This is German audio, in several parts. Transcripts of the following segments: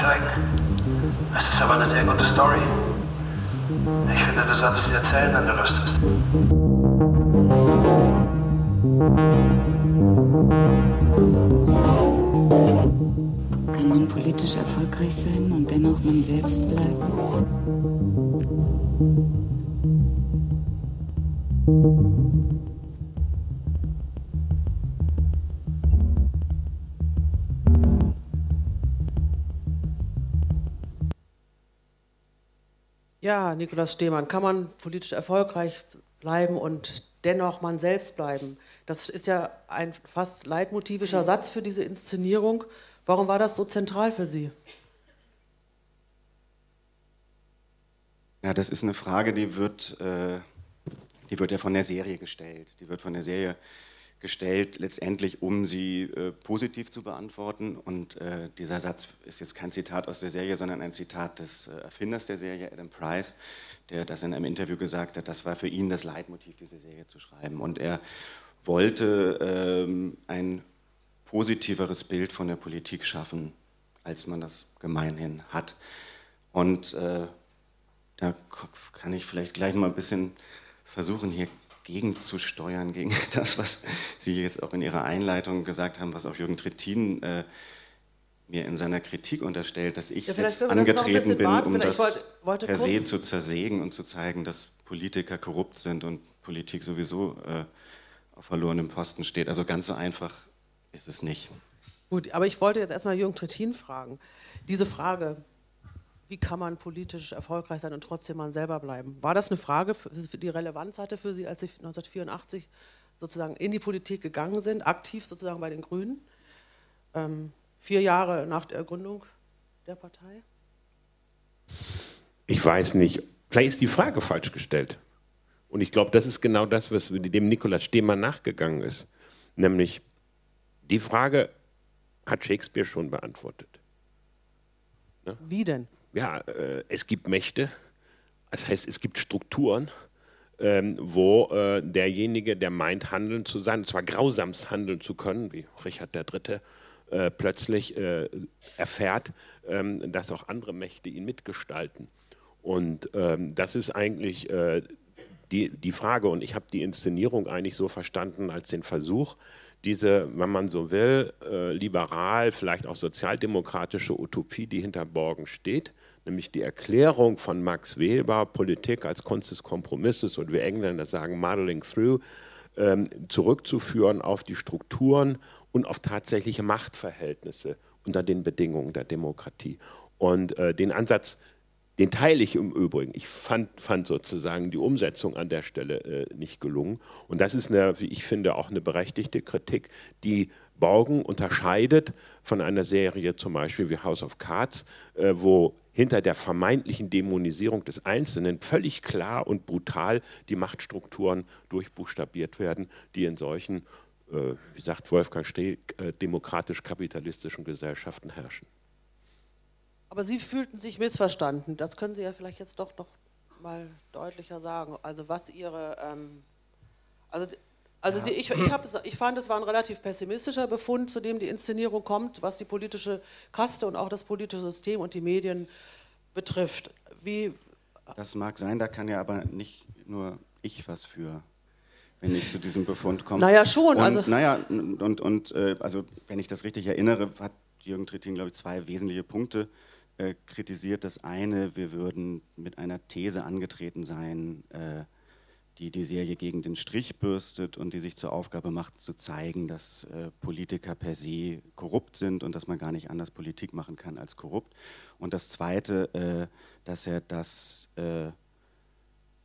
zeigen. Es ist aber eine sehr gute Story. Ich finde, du solltest sie erzählen, wenn du Lust hast. Kann man politisch erfolgreich sein und dennoch man selbst bleiben? Ja, Nikolaus Stehmann, kann man politisch erfolgreich bleiben und dennoch man selbst bleiben? Das ist ja ein fast leitmotivischer Satz für diese Inszenierung. Warum war das so zentral für Sie? Ja, das ist eine Frage, die wird, äh, die wird ja von der Serie gestellt. Die wird von der Serie gestellt, letztendlich um sie äh, positiv zu beantworten. Und äh, dieser Satz ist jetzt kein Zitat aus der Serie, sondern ein Zitat des äh, Erfinders der Serie, Adam Price, der das in einem Interview gesagt hat, das war für ihn das Leitmotiv, diese Serie zu schreiben. Und er wollte ähm, ein positiveres Bild von der Politik schaffen, als man das gemeinhin hat. Und äh, da kann ich vielleicht gleich mal ein bisschen versuchen, hier gegenzusteuern gegen das, was Sie jetzt auch in Ihrer Einleitung gesagt haben, was auch Jürgen Trittin äh, mir in seiner Kritik unterstellt, dass ich ja, jetzt angetreten bin, warten. um das wollte, wollte per se zu zersägen und zu zeigen, dass Politiker korrupt sind und Politik sowieso äh, auf verlorenem Posten steht. Also ganz so einfach ist es nicht. Gut, aber ich wollte jetzt erstmal Jürgen Trittin fragen. Diese Frage, wie kann man politisch erfolgreich sein und trotzdem man selber bleiben? War das eine Frage, die Relevanz hatte für Sie, als Sie 1984 sozusagen in die Politik gegangen sind, aktiv sozusagen bei den Grünen, ähm, vier Jahre nach der Gründung der Partei? Ich weiß nicht. Vielleicht ist die Frage falsch gestellt. Und ich glaube, das ist genau das, was dem Nikolaus Stehmann nachgegangen ist. Nämlich, die Frage hat Shakespeare schon beantwortet. Ne? Wie denn? Ja, äh, es gibt Mächte, das heißt, es gibt Strukturen, ähm, wo äh, derjenige, der meint, handeln zu sein, und zwar grausamst handeln zu können, wie Richard III., äh, plötzlich äh, erfährt, ähm, dass auch andere Mächte ihn mitgestalten. Und ähm, das ist eigentlich äh, die, die Frage, und ich habe die Inszenierung eigentlich so verstanden als den Versuch, diese, wenn man so will, äh, liberal, vielleicht auch sozialdemokratische Utopie, die hinter Borgen steht, nämlich die Erklärung von Max Weber, Politik als Kunst des Kompromisses und wir Engländer sagen Modeling Through, ähm, zurückzuführen auf die Strukturen und auf tatsächliche Machtverhältnisse unter den Bedingungen der Demokratie. Und äh, den Ansatz, den teile ich im Übrigen. Ich fand, fand sozusagen die Umsetzung an der Stelle äh, nicht gelungen. Und das ist eine, wie ich finde, auch eine berechtigte Kritik, die Borgen unterscheidet von einer Serie zum Beispiel wie House of Cards, äh, wo hinter der vermeintlichen Dämonisierung des Einzelnen völlig klar und brutal die Machtstrukturen durchbuchstabiert werden, die in solchen, äh, wie sagt Wolfgang Steh, äh, demokratisch-kapitalistischen Gesellschaften herrschen. Aber Sie fühlten sich missverstanden. Das können Sie ja vielleicht jetzt doch noch mal deutlicher sagen. Also was Ihre, ähm, also also ja. die, ich, ich, hab, ich fand, es war ein relativ pessimistischer Befund, zu dem die Inszenierung kommt, was die politische Kaste und auch das politische System und die Medien betrifft. Wie das mag sein, da kann ja aber nicht nur ich was für, wenn ich zu diesem Befund komme. Naja, schon. Und, also naja, und, und äh, also wenn ich das richtig erinnere, hat Jürgen Trittin, glaube ich, zwei wesentliche Punkte äh, kritisiert. Das eine, wir würden mit einer These angetreten sein, äh, die die Serie gegen den Strich bürstet und die sich zur Aufgabe macht, zu zeigen, dass äh, Politiker per se korrupt sind und dass man gar nicht anders Politik machen kann als korrupt. Und das Zweite, äh, dass er das äh,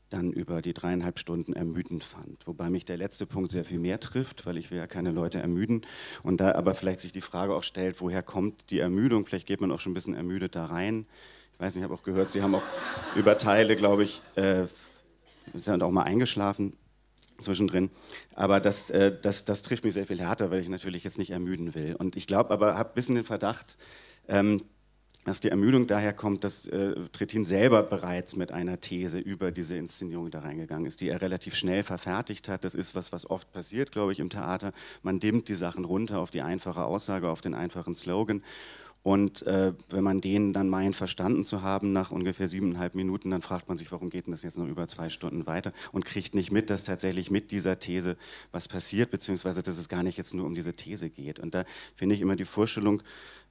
dann über die dreieinhalb Stunden ermüdend fand. Wobei mich der letzte Punkt sehr viel mehr trifft, weil ich will ja keine Leute ermüden. Und da aber vielleicht sich die Frage auch stellt, woher kommt die Ermüdung? Vielleicht geht man auch schon ein bisschen ermüdet da rein. Ich weiß nicht, ich habe auch gehört, Sie haben auch über Teile, glaube ich, äh, ist ja auch mal eingeschlafen zwischendrin. Aber das, äh, das, das trifft mich sehr viel härter, weil ich natürlich jetzt nicht ermüden will. Und ich glaube aber, habe ein bisschen den Verdacht, ähm, dass die Ermüdung daher kommt, dass äh, Trittin selber bereits mit einer These über diese Inszenierung da reingegangen ist, die er relativ schnell verfertigt hat. Das ist was, was oft passiert, glaube ich, im Theater. Man dimmt die Sachen runter auf die einfache Aussage, auf den einfachen Slogan Und äh, wenn man den dann meint, verstanden zu haben nach ungefähr siebeneinhalb Minuten, dann fragt man sich, warum geht denn das jetzt noch über zwei Stunden weiter und kriegt nicht mit, dass tatsächlich mit dieser These was passiert, beziehungsweise dass es gar nicht jetzt nur um diese These geht. Und da finde ich immer die Vorstellung,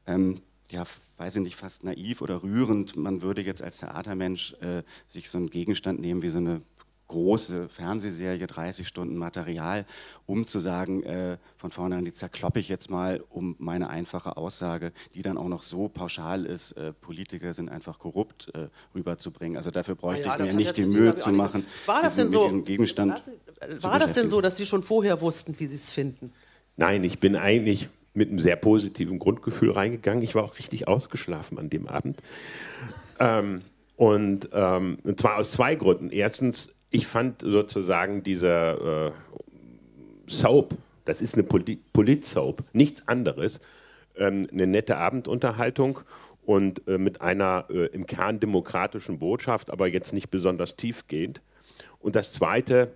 ähm, ja, weiß ich nicht, fast naiv oder rührend. Man würde jetzt als Theatermensch äh, sich so einen Gegenstand nehmen wie so eine große Fernsehserie, 30 Stunden Material, um zu sagen, äh, von vornherein, die zerkloppe ich jetzt mal um meine einfache Aussage, die dann auch noch so pauschal ist, äh, Politiker sind einfach korrupt, äh, rüberzubringen. Also dafür bräuchte ja, ich mir nicht die Mühe zu machen, war das denn so, Gegenstand War das denn so, dass Sie schon vorher wussten, wie Sie es finden? Nein, ich bin eigentlich mit einem sehr positiven Grundgefühl reingegangen. Ich war auch richtig ausgeschlafen an dem Abend. Ähm, und, ähm, und zwar aus zwei Gründen. Erstens, ich fand sozusagen diese äh, Soap, das ist eine Polit-Soap, nichts anderes, ähm, eine nette Abendunterhaltung und äh, mit einer äh, im Kern demokratischen Botschaft, aber jetzt nicht besonders tiefgehend. Und das Zweite,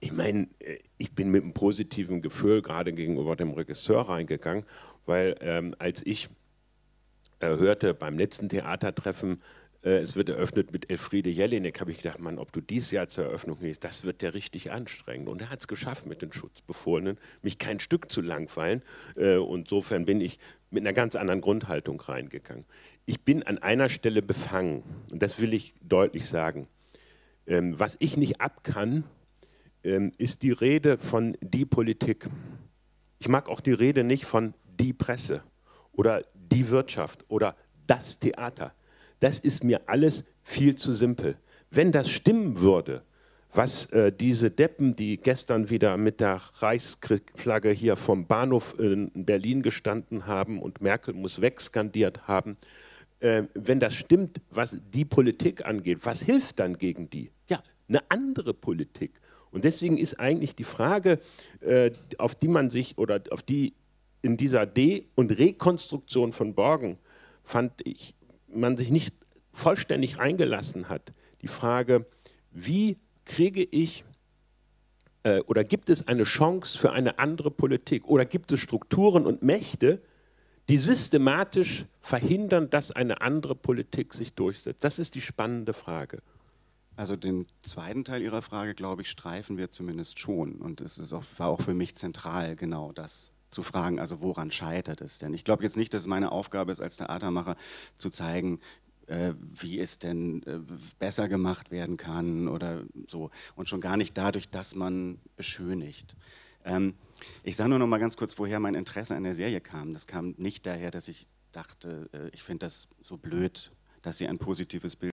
ich meine, äh, ich bin mit einem positiven Gefühl gerade gegenüber dem Regisseur reingegangen, weil ähm, als ich äh, hörte beim letzten Theatertreffen, es wird eröffnet mit Elfriede Jelinek, habe ich gedacht, Mann, ob du dieses Jahr zur Eröffnung gehst, das wird ja richtig anstrengend. Und er hat es geschafft mit den Schutzbefohlenen, mich kein Stück zu langweilen. Äh, und insofern bin ich mit einer ganz anderen Grundhaltung reingegangen. Ich bin an einer Stelle befangen, und das will ich deutlich sagen. Ähm, was ich nicht abkann, ähm, ist die Rede von die Politik. Ich mag auch die Rede nicht von die Presse oder die Wirtschaft oder das Theater das ist mir alles viel zu simpel. Wenn das stimmen würde, was äh, diese Deppen, die gestern wieder mit der Reichsflagge hier vom Bahnhof in Berlin gestanden haben und Merkel muss weg skandiert haben, äh, wenn das stimmt, was die Politik angeht, was hilft dann gegen die? Ja, eine andere Politik. Und deswegen ist eigentlich die Frage, äh, auf die man sich oder auf die in dieser De- und Rekonstruktion von Borgen fand ich man sich nicht vollständig eingelassen hat, die Frage, wie kriege ich äh, oder gibt es eine Chance für eine andere Politik oder gibt es Strukturen und Mächte, die systematisch verhindern, dass eine andere Politik sich durchsetzt? Das ist die spannende Frage. Also den zweiten Teil Ihrer Frage, glaube ich, streifen wir zumindest schon. Und es ist auch, war auch für mich zentral, genau das zu fragen, also woran scheitert es denn? Ich glaube jetzt nicht, dass es meine Aufgabe ist, als Theatermacher zu zeigen, äh, wie es denn äh, besser gemacht werden kann oder so. Und schon gar nicht dadurch, dass man beschönigt. Ähm, ich sage nur noch mal ganz kurz, woher mein Interesse an der Serie kam. Das kam nicht daher, dass ich dachte, äh, ich finde das so blöd, dass sie ein positives Bild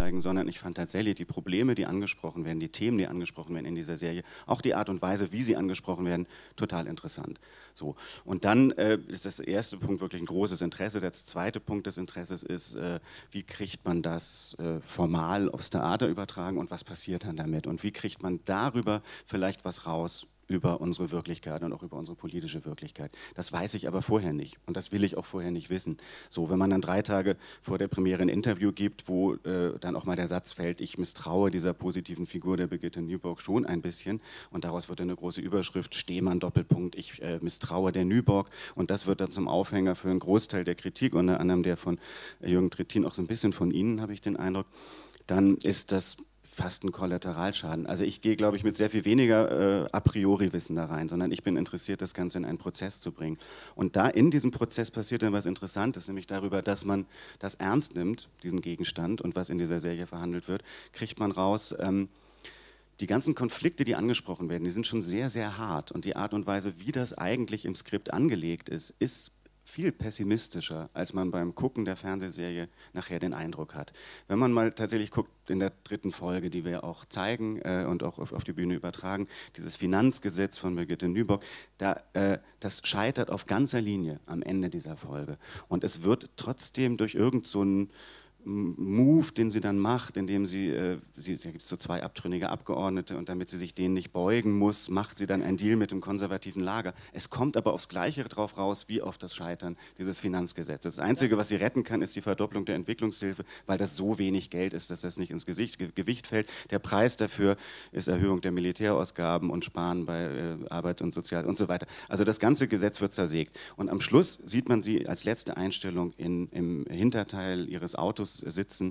zeigen, sondern ich fand tatsächlich die Probleme, die angesprochen werden, die Themen, die angesprochen werden in dieser Serie, auch die Art und Weise, wie sie angesprochen werden, total interessant. So. Und dann äh, ist das erste Punkt wirklich ein großes Interesse. Der zweite Punkt des Interesses ist, äh, wie kriegt man das äh, formal aufs Theater übertragen und was passiert dann damit? Und wie kriegt man darüber vielleicht was raus, über unsere Wirklichkeit und auch über unsere politische Wirklichkeit. Das weiß ich aber vorher nicht und das will ich auch vorher nicht wissen. So, wenn man dann drei Tage vor der Premiere ein Interview gibt, wo äh, dann auch mal der Satz fällt, ich misstraue dieser positiven Figur der Brigitte Nyborg schon ein bisschen und daraus wird dann eine große Überschrift, Stehmann Doppelpunkt, ich äh, misstraue der Nyborg und das wird dann zum Aufhänger für einen Großteil der Kritik, unter anderem der von Jürgen Trittin, auch so ein bisschen von Ihnen, habe ich den Eindruck, dann ist das fast ein Kollateralschaden. Also ich gehe, glaube ich, mit sehr viel weniger äh, a priori Wissen da rein, sondern ich bin interessiert, das Ganze in einen Prozess zu bringen. Und da in diesem Prozess passiert dann was Interessantes, nämlich darüber, dass man das ernst nimmt, diesen Gegenstand und was in dieser Serie verhandelt wird, kriegt man raus, ähm, die ganzen Konflikte, die angesprochen werden, die sind schon sehr, sehr hart. Und die Art und Weise, wie das eigentlich im Skript angelegt ist, ist viel pessimistischer, als man beim Gucken der Fernsehserie nachher den Eindruck hat. Wenn man mal tatsächlich guckt, in der dritten Folge, die wir auch zeigen äh, und auch auf, auf, die Bühne übertragen, dieses Finanzgesetz von Brigitte Nyborg, da, äh, das scheitert auf ganzer Linie am Ende dieser Folge. Und es wird trotzdem durch irgendeinen so Move, den sie dann macht, indem sie, äh, sie da gibt es so zwei abtrünnige Abgeordnete und damit sie sich denen nicht beugen muss, macht sie dann einen Deal mit dem konservativen Lager. Es kommt aber aufs Gleiche drauf raus, wie auf das Scheitern dieses Finanzgesetzes. Das Einzige, was sie retten kann, ist die Verdopplung der Entwicklungshilfe, weil das so wenig Geld ist, dass das nicht ins Gesicht, Gewicht fällt. Der Preis dafür ist Erhöhung der Militärausgaben und Sparen bei äh, Arbeit und Sozial und so weiter. Also das ganze Gesetz wird zersägt. Und am Schluss sieht man sie als letzte Einstellung in, im Hinterteil ihres Autos sitzen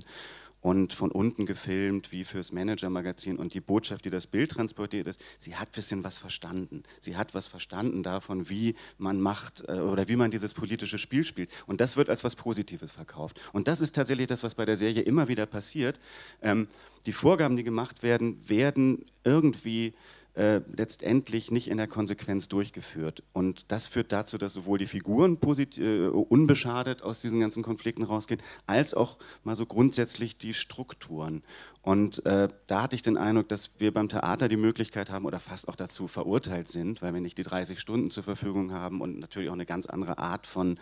und von unten gefilmt, wie fürs Manager-Magazin. Und die Botschaft, die das Bild transportiert ist, sie hat ein bisschen was verstanden. Sie hat was verstanden davon, wie man macht äh, oder wie man dieses politische Spiel spielt. Und das wird als was Positives verkauft. Und das ist tatsächlich das, was bei der Serie immer wieder passiert. Ähm, die Vorgaben, die gemacht werden, werden irgendwie äh, letztendlich nicht in der Konsequenz durchgeführt. Und das führt dazu, dass sowohl die Figuren äh, unbeschadet aus diesen ganzen Konflikten rausgehen, als auch mal so grundsätzlich die Strukturen. Und äh, da hatte ich den Eindruck, dass wir beim Theater die Möglichkeit haben oder fast auch dazu verurteilt sind, weil wir nicht die 30 Stunden zur Verfügung haben und natürlich auch eine ganz andere Art von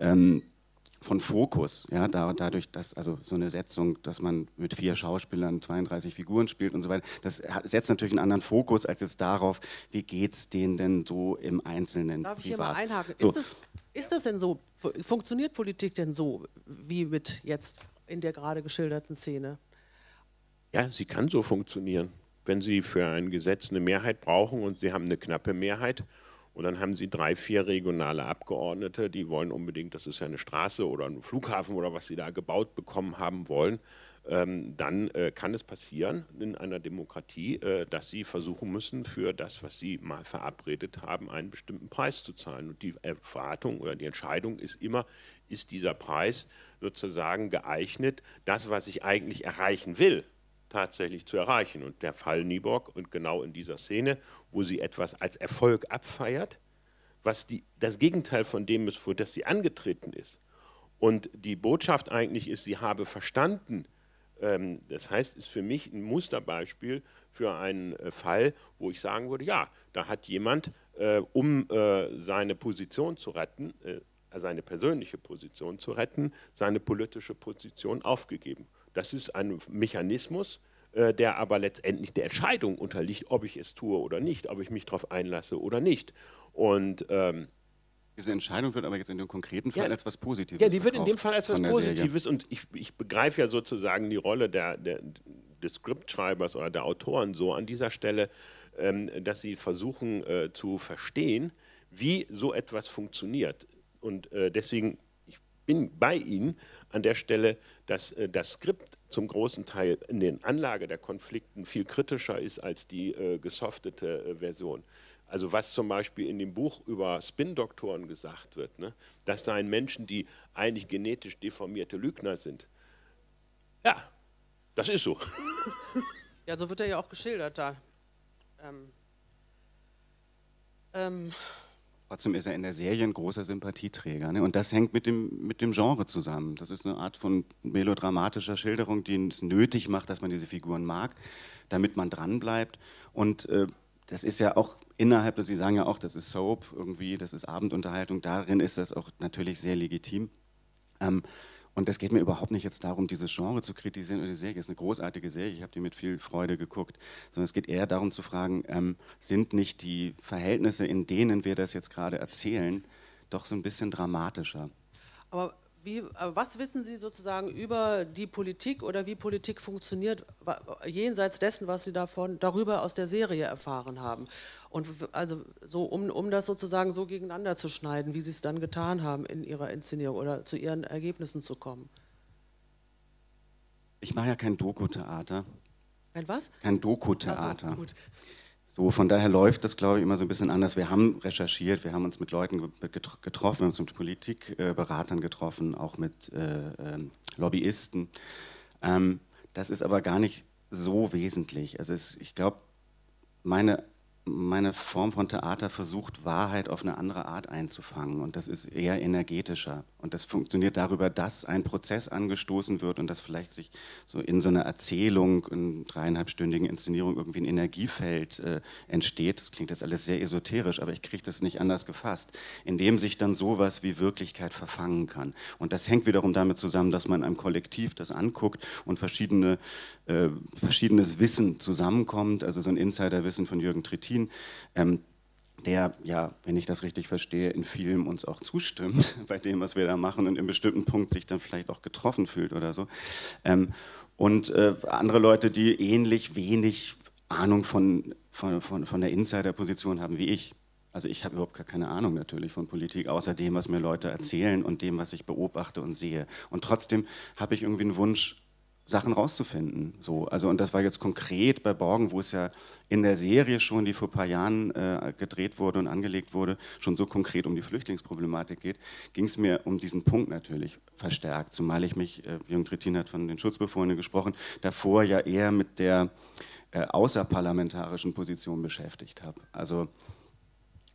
ähm, von Fokus, ja, da, dadurch, dass also so eine Setzung, dass man mit vier Schauspielern 32 Figuren spielt und so weiter, das setzt natürlich einen anderen Fokus als jetzt darauf, wie geht es denen denn so im Einzelnen Darf privat. ich hier mal einhaken? So. Ist, das, ist das denn so, funktioniert Politik denn so, wie mit jetzt in der gerade geschilderten Szene? Ja, sie kann so funktionieren. Wenn Sie für ein Gesetz eine Mehrheit brauchen und Sie haben eine knappe Mehrheit und dann haben sie drei, vier regionale Abgeordnete, die wollen unbedingt, das ist ja eine Straße oder ein Flughafen oder was sie da gebaut bekommen haben wollen. Ähm, dann äh, kann es passieren in einer Demokratie, äh, dass sie versuchen müssen, für das, was sie mal verabredet haben, einen bestimmten Preis zu zahlen. Und die Erwartung oder die Entscheidung ist immer, ist dieser Preis sozusagen geeignet, das, was ich eigentlich erreichen will, tatsächlich zu erreichen. Und der Fall Nieborg und genau in dieser Szene, wo sie etwas als Erfolg abfeiert, was die, das Gegenteil von dem ist, für das sie angetreten ist. Und die Botschaft eigentlich ist, sie habe verstanden, ähm, das heißt, ist für mich ein Musterbeispiel für einen äh, Fall, wo ich sagen würde, ja, da hat jemand, äh, um äh, seine Position zu retten, seine persönliche Position zu retten, seine politische Position aufgegeben. Das ist ein Mechanismus, äh, der aber letztendlich der Entscheidung unterliegt, ob ich es tue oder nicht, ob ich mich darauf einlasse oder nicht. Und ähm, diese Entscheidung wird aber jetzt in dem konkreten Fall ja, als was Positives. Ja, die wird in dem Fall als was Positives und ich, ich begreife ja sozusagen die Rolle der, der, des Skriptschreibers oder der Autoren so an dieser Stelle, ähm, dass sie versuchen äh, zu verstehen, wie so etwas funktioniert. Und äh, deswegen, bin bei Ihnen an der Stelle, dass äh, das Skript zum großen Teil in der Anlage der Konflikten viel kritischer ist als die äh, gesoftete äh, Version. Also was zum Beispiel in dem Buch über Spin-Doktoren gesagt wird, ne? das seien Menschen, die eigentlich genetisch deformierte Lügner sind. Ja, das ist so. Ja, so wird er ja auch geschildert da. Ähm, ähm, Trotzdem ist er in der Serie ein großer Sympathieträger. Ne? Und das hängt mit dem, mit dem Genre zusammen. Das ist eine Art von melodramatischer Schilderung, die es nötig macht, dass man diese Figuren mag, damit man dranbleibt. Und äh, das ist ja auch innerhalb, Sie sagen ja auch, das ist Soap irgendwie, das ist Abendunterhaltung. Darin ist das auch natürlich sehr legitim. Ähm, und es geht mir überhaupt nicht jetzt darum, dieses Genre zu kritisieren. Die Serie ist eine großartige Serie, ich habe die mit viel Freude geguckt. Sondern es geht eher darum zu fragen, ähm, sind nicht die Verhältnisse, in denen wir das jetzt gerade erzählen, doch so ein bisschen dramatischer? Aber wie, was wissen Sie sozusagen über die Politik oder wie Politik funktioniert, jenseits dessen, was Sie davon, darüber aus der Serie erfahren haben? Und also so, um, um das sozusagen so gegeneinander zu schneiden, wie Sie es dann getan haben in Ihrer Inszenierung oder zu Ihren Ergebnissen zu kommen. Ich mache ja kein Doku-Theater. Kein was? Kein Doku-Theater. So, so, von daher läuft das, glaube ich, immer so ein bisschen anders. Wir haben recherchiert, wir haben uns mit Leuten getroffen, wir haben uns mit Politikberatern getroffen, auch mit äh, äh, Lobbyisten. Ähm, das ist aber gar nicht so wesentlich. Also es, ich glaube, meine meine Form von Theater versucht, Wahrheit auf eine andere Art einzufangen. Und das ist eher energetischer. Und das funktioniert darüber, dass ein Prozess angestoßen wird und dass vielleicht sich so in so einer Erzählung, in dreieinhalbstündigen Inszenierung irgendwie ein Energiefeld äh, entsteht. Das klingt jetzt alles sehr esoterisch, aber ich kriege das nicht anders gefasst, in dem sich dann sowas wie Wirklichkeit verfangen kann. Und das hängt wiederum damit zusammen, dass man einem Kollektiv das anguckt und verschiedene, äh, verschiedenes Wissen zusammenkommt. Also so ein Insiderwissen von Jürgen Trittin Putin, ähm, der ja, wenn ich das richtig verstehe, in vielem uns auch zustimmt bei dem, was wir da machen und in bestimmten Punkt sich dann vielleicht auch getroffen fühlt oder so. Ähm, und äh, andere Leute, die ähnlich wenig Ahnung von, von, von, von der Insider-Position haben wie ich. Also ich habe überhaupt gar keine Ahnung natürlich von Politik, außer dem, was mir Leute erzählen und dem, was ich beobachte und sehe. Und trotzdem habe ich irgendwie einen Wunsch, Sachen rauszufinden. So, also, und das war jetzt konkret bei Borgen, wo es ja in der Serie schon, die vor ein paar Jahren äh, gedreht wurde und angelegt wurde, schon so konkret um die Flüchtlingsproblematik geht, ging es mir um diesen Punkt natürlich verstärkt. Zumal ich mich, äh, Jürgen Trittin hat von den Schutzbefohlenen gesprochen, davor ja eher mit der äh, außerparlamentarischen Position beschäftigt habe. Also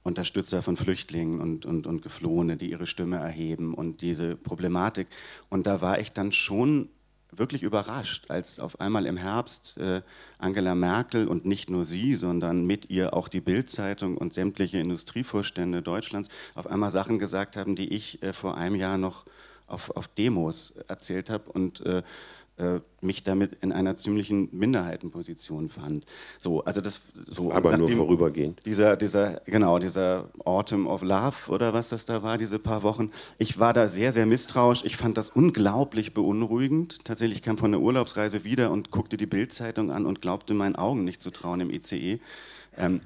Unterstützer von Flüchtlingen und, und, und Geflohene, die ihre Stimme erheben und diese Problematik. Und da war ich dann schon wirklich überrascht, als auf einmal im Herbst äh, Angela Merkel und nicht nur sie, sondern mit ihr auch die Bildzeitung und sämtliche Industrievorstände Deutschlands auf einmal Sachen gesagt haben, die ich äh, vor einem Jahr noch auf, auf Demos erzählt habe und äh, äh, mich damit in einer ziemlichen Minderheitenposition fand. So, also das so. Aber nur vorübergehend. Dieser, dieser, genau, dieser Autumn of Love oder was das da war, diese paar Wochen. Ich war da sehr, sehr misstrauisch. Ich fand das unglaublich beunruhigend. Tatsächlich kam von der Urlaubsreise wieder und guckte die Bildzeitung an und glaubte meinen Augen nicht zu trauen im ICE. Ähm,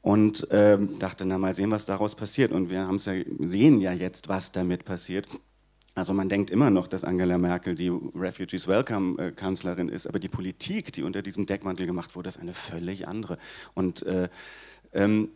und ähm, dachte, na mal sehen, was daraus passiert. Und wir haben ja sehen ja jetzt, was damit passiert. Also man denkt immer noch, dass Angela Merkel die Refugees Welcome Kanzlerin ist, aber die Politik, die unter diesem Deckmantel gemacht wurde, ist eine völlig andere. Und äh, ähm,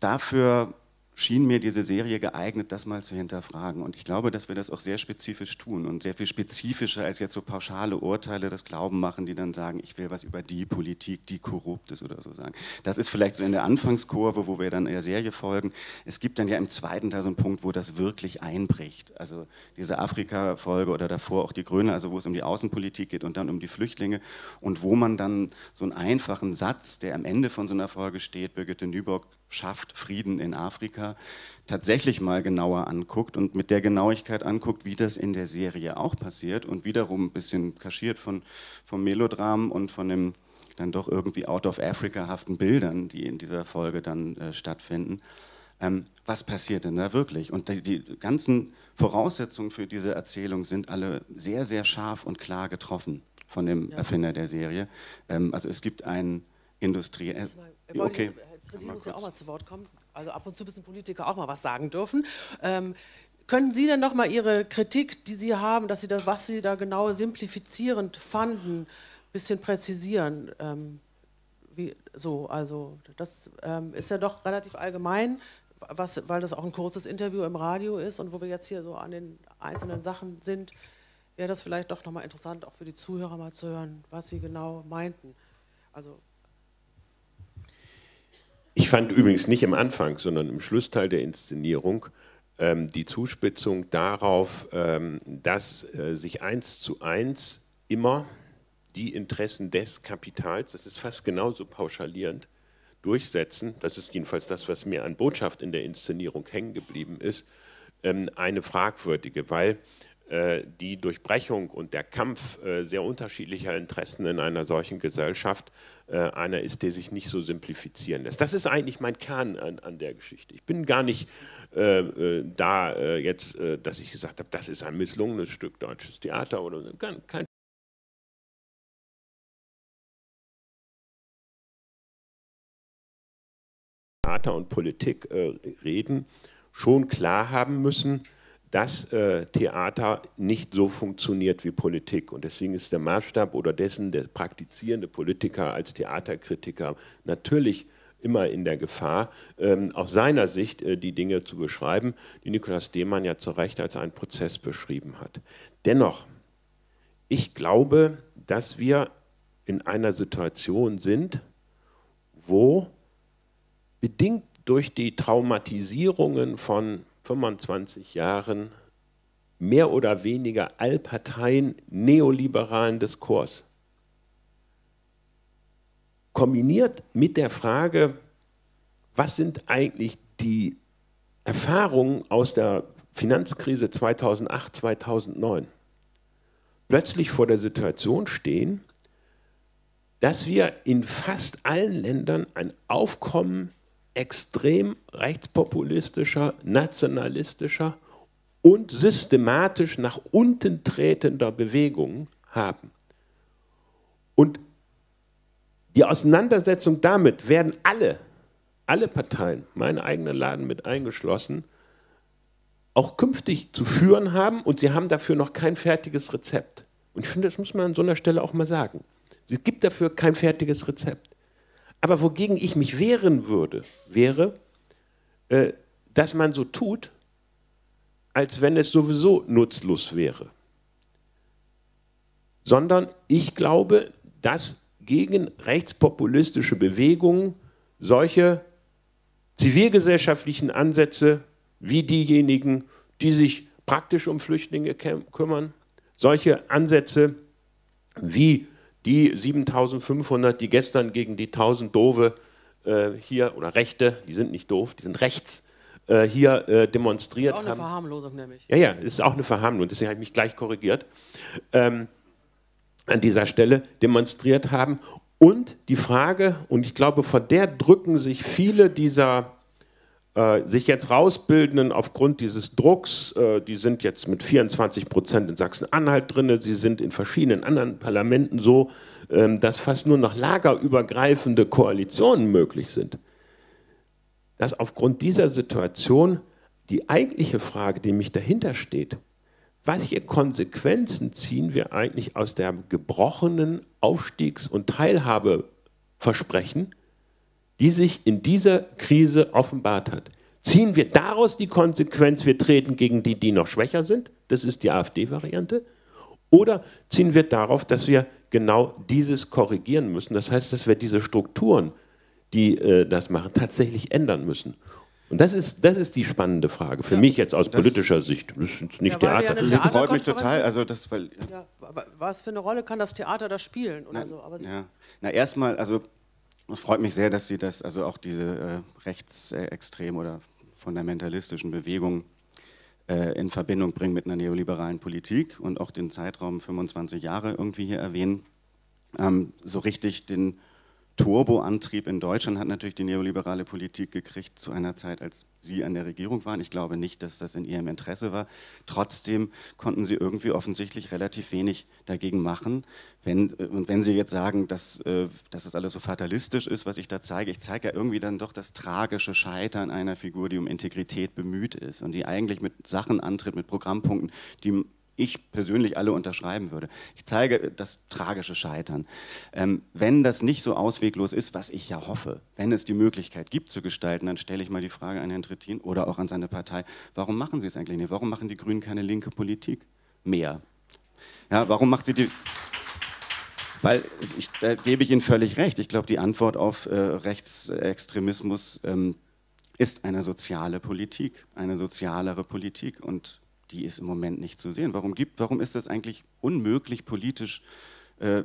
dafür schien mir diese Serie geeignet, das mal zu hinterfragen. Und ich glaube, dass wir das auch sehr spezifisch tun und sehr viel spezifischer als jetzt so pauschale Urteile das Glauben machen, die dann sagen, ich will was über die Politik, die korrupt ist oder so sagen. Das ist vielleicht so in der Anfangskurve, wo wir dann der Serie folgen. Es gibt dann ja im zweiten Teil so einen Punkt, wo das wirklich einbricht. Also diese Afrika-Folge oder davor auch die Grüne, also wo es um die Außenpolitik geht und dann um die Flüchtlinge und wo man dann so einen einfachen Satz, der am Ende von so einer Folge steht, Birgitte Nyborg schafft Frieden in Afrika, tatsächlich mal genauer anguckt und mit der Genauigkeit anguckt, wie das in der Serie auch passiert und wiederum ein bisschen kaschiert von, vom Melodram und von dem dann doch irgendwie out of Africa-haften Bildern, die in dieser Folge dann äh, stattfinden. Ähm, was passiert denn da wirklich? Und die, die, ganzen Voraussetzungen für diese Erzählung sind alle sehr, sehr scharf und klar getroffen von dem ja. Erfinder der Serie. Ähm, also es gibt ein Industrie... Äh, okay. Freddy muss ja auch mal zu Wort kommen. Also ab und zu müssen Politiker auch mal was sagen dürfen. Ähm, können Sie denn noch mal Ihre Kritik, die Sie haben, dass Sie das, was Sie da genau simplifizierend fanden, ein bisschen präzisieren? Ähm, wie, so, also das ähm, ist ja doch relativ allgemein, was, weil das auch ein kurzes Interview im Radio ist und wo wir jetzt hier so an den einzelnen Sachen sind, wäre das vielleicht doch noch mal interessant, auch für die Zuhörer mal zu hören, was Sie genau meinten. Also ich fand übrigens nicht im Anfang, sondern im Schlussteil der Inszenierung ähm, die Zuspitzung darauf, ähm, dass äh, sich eins zu eins immer die Interessen des Kapitals, das ist fast genauso pauschalierend, durchsetzen. Das ist jedenfalls das, was mir an Botschaft in der Inszenierung hängen geblieben ist, ähm, eine fragwürdige, weil die Durchbrechung und der Kampf äh, sehr unterschiedlicher Interessen in einer solchen Gesellschaft äh, einer ist, der sich nicht so simplifizieren lässt. Das ist eigentlich mein Kern an, an der Geschichte. Ich bin gar nicht äh, da äh, jetzt, äh, dass ich gesagt habe, das ist ein misslungenes Stück deutsches Theater oder so. Kein Theater und Politik reden, schon klar haben müssen, dass äh, Theater nicht so funktioniert wie Politik. Und deswegen ist der Maßstab oder dessen der praktizierende Politiker als Theaterkritiker natürlich immer in der Gefahr, ähm, aus seiner Sicht äh, die Dinge zu beschreiben, die Nikolaus Demann ja zu Recht als einen Prozess beschrieben hat. Dennoch, ich glaube, dass wir in einer Situation sind, wo bedingt durch die Traumatisierungen von 25 Jahren mehr oder weniger Allparteien neoliberalen Diskurs. Kombiniert mit der Frage, was sind eigentlich die Erfahrungen aus der Finanzkrise 2008, 2009, plötzlich vor der Situation stehen, dass wir in fast allen Ländern ein Aufkommen extrem rechtspopulistischer, nationalistischer und systematisch nach unten tretender Bewegungen haben. Und die Auseinandersetzung damit werden alle, alle Parteien, meine eigenen Laden mit eingeschlossen, auch künftig zu führen haben und sie haben dafür noch kein fertiges Rezept. Und ich finde, das muss man an so einer Stelle auch mal sagen. Es gibt dafür kein fertiges Rezept. Aber wogegen ich mich wehren würde, wäre, äh, dass man so tut, als wenn es sowieso nutzlos wäre. Sondern ich glaube, dass gegen rechtspopulistische Bewegungen solche zivilgesellschaftlichen Ansätze wie diejenigen, die sich praktisch um Flüchtlinge kümmern, solche Ansätze wie die 7500, die gestern gegen die 1000 Dove äh, hier, oder Rechte, die sind nicht doof, die sind rechts, äh, hier äh, demonstriert haben. Das ist auch eine haben. Verharmlosung nämlich. Ja, ja, es ist auch eine Verharmlosung, deswegen habe ich mich gleich korrigiert. Ähm, an dieser Stelle demonstriert haben. Und die Frage, und ich glaube, vor der drücken sich viele dieser äh, sich jetzt rausbildenden aufgrund dieses Drucks, äh, die sind jetzt mit 24 Prozent in Sachsen-Anhalt drin, sie sind in verschiedenen anderen Parlamenten so, äh, dass fast nur noch lagerübergreifende Koalitionen möglich sind. Dass aufgrund dieser Situation die eigentliche Frage, die mich dahinter steht, welche Konsequenzen ziehen wir eigentlich aus der gebrochenen Aufstiegs- und Teilhabeversprechen, die sich in dieser Krise offenbart hat. Ziehen wir daraus die Konsequenz, wir treten gegen die, die noch schwächer sind, das ist die AfD-Variante, oder ziehen wir darauf, dass wir genau dieses korrigieren müssen, das heißt, dass wir diese Strukturen, die äh, das machen, tatsächlich ändern müssen. Und das ist, das ist die spannende Frage, für ja, mich jetzt aus politischer Sicht. Das ist nicht ja, Theater. Das freut mich total. Also das, weil, ja. was für eine Rolle kann das Theater da spielen? Oder na, so? ja. na erstmal, also es freut mich sehr, dass Sie das, also auch diese äh, rechtsextrem oder fundamentalistischen Bewegungen äh, in Verbindung bringen mit einer neoliberalen Politik und auch den Zeitraum 25 Jahre irgendwie hier erwähnen. Ähm, so richtig den Turboantrieb in Deutschland hat natürlich die neoliberale Politik gekriegt zu einer Zeit, als Sie an der Regierung waren. Ich glaube nicht, dass das in Ihrem Interesse war. Trotzdem konnten Sie irgendwie offensichtlich relativ wenig dagegen machen. Wenn, und wenn Sie jetzt sagen, dass, äh, dass das alles so fatalistisch ist, was ich da zeige, ich zeige ja irgendwie dann doch das tragische Scheitern einer Figur, die um Integrität bemüht ist und die eigentlich mit Sachen antritt, mit Programmpunkten, die ich persönlich alle unterschreiben würde. Ich zeige das tragische Scheitern. Ähm, wenn das nicht so ausweglos ist, was ich ja hoffe, wenn es die Möglichkeit gibt zu gestalten, dann stelle ich mal die Frage an Herrn Trittin oder auch an seine Partei, warum machen Sie es eigentlich nicht? Warum machen die Grünen keine linke Politik mehr? Ja, warum macht sie die... Weil ich, da gebe ich Ihnen völlig recht. Ich glaube, die Antwort auf äh, Rechtsextremismus ähm, ist eine soziale Politik, eine sozialere Politik. Und die ist im Moment nicht zu sehen. Warum, gibt, warum ist das eigentlich unmöglich politisch äh,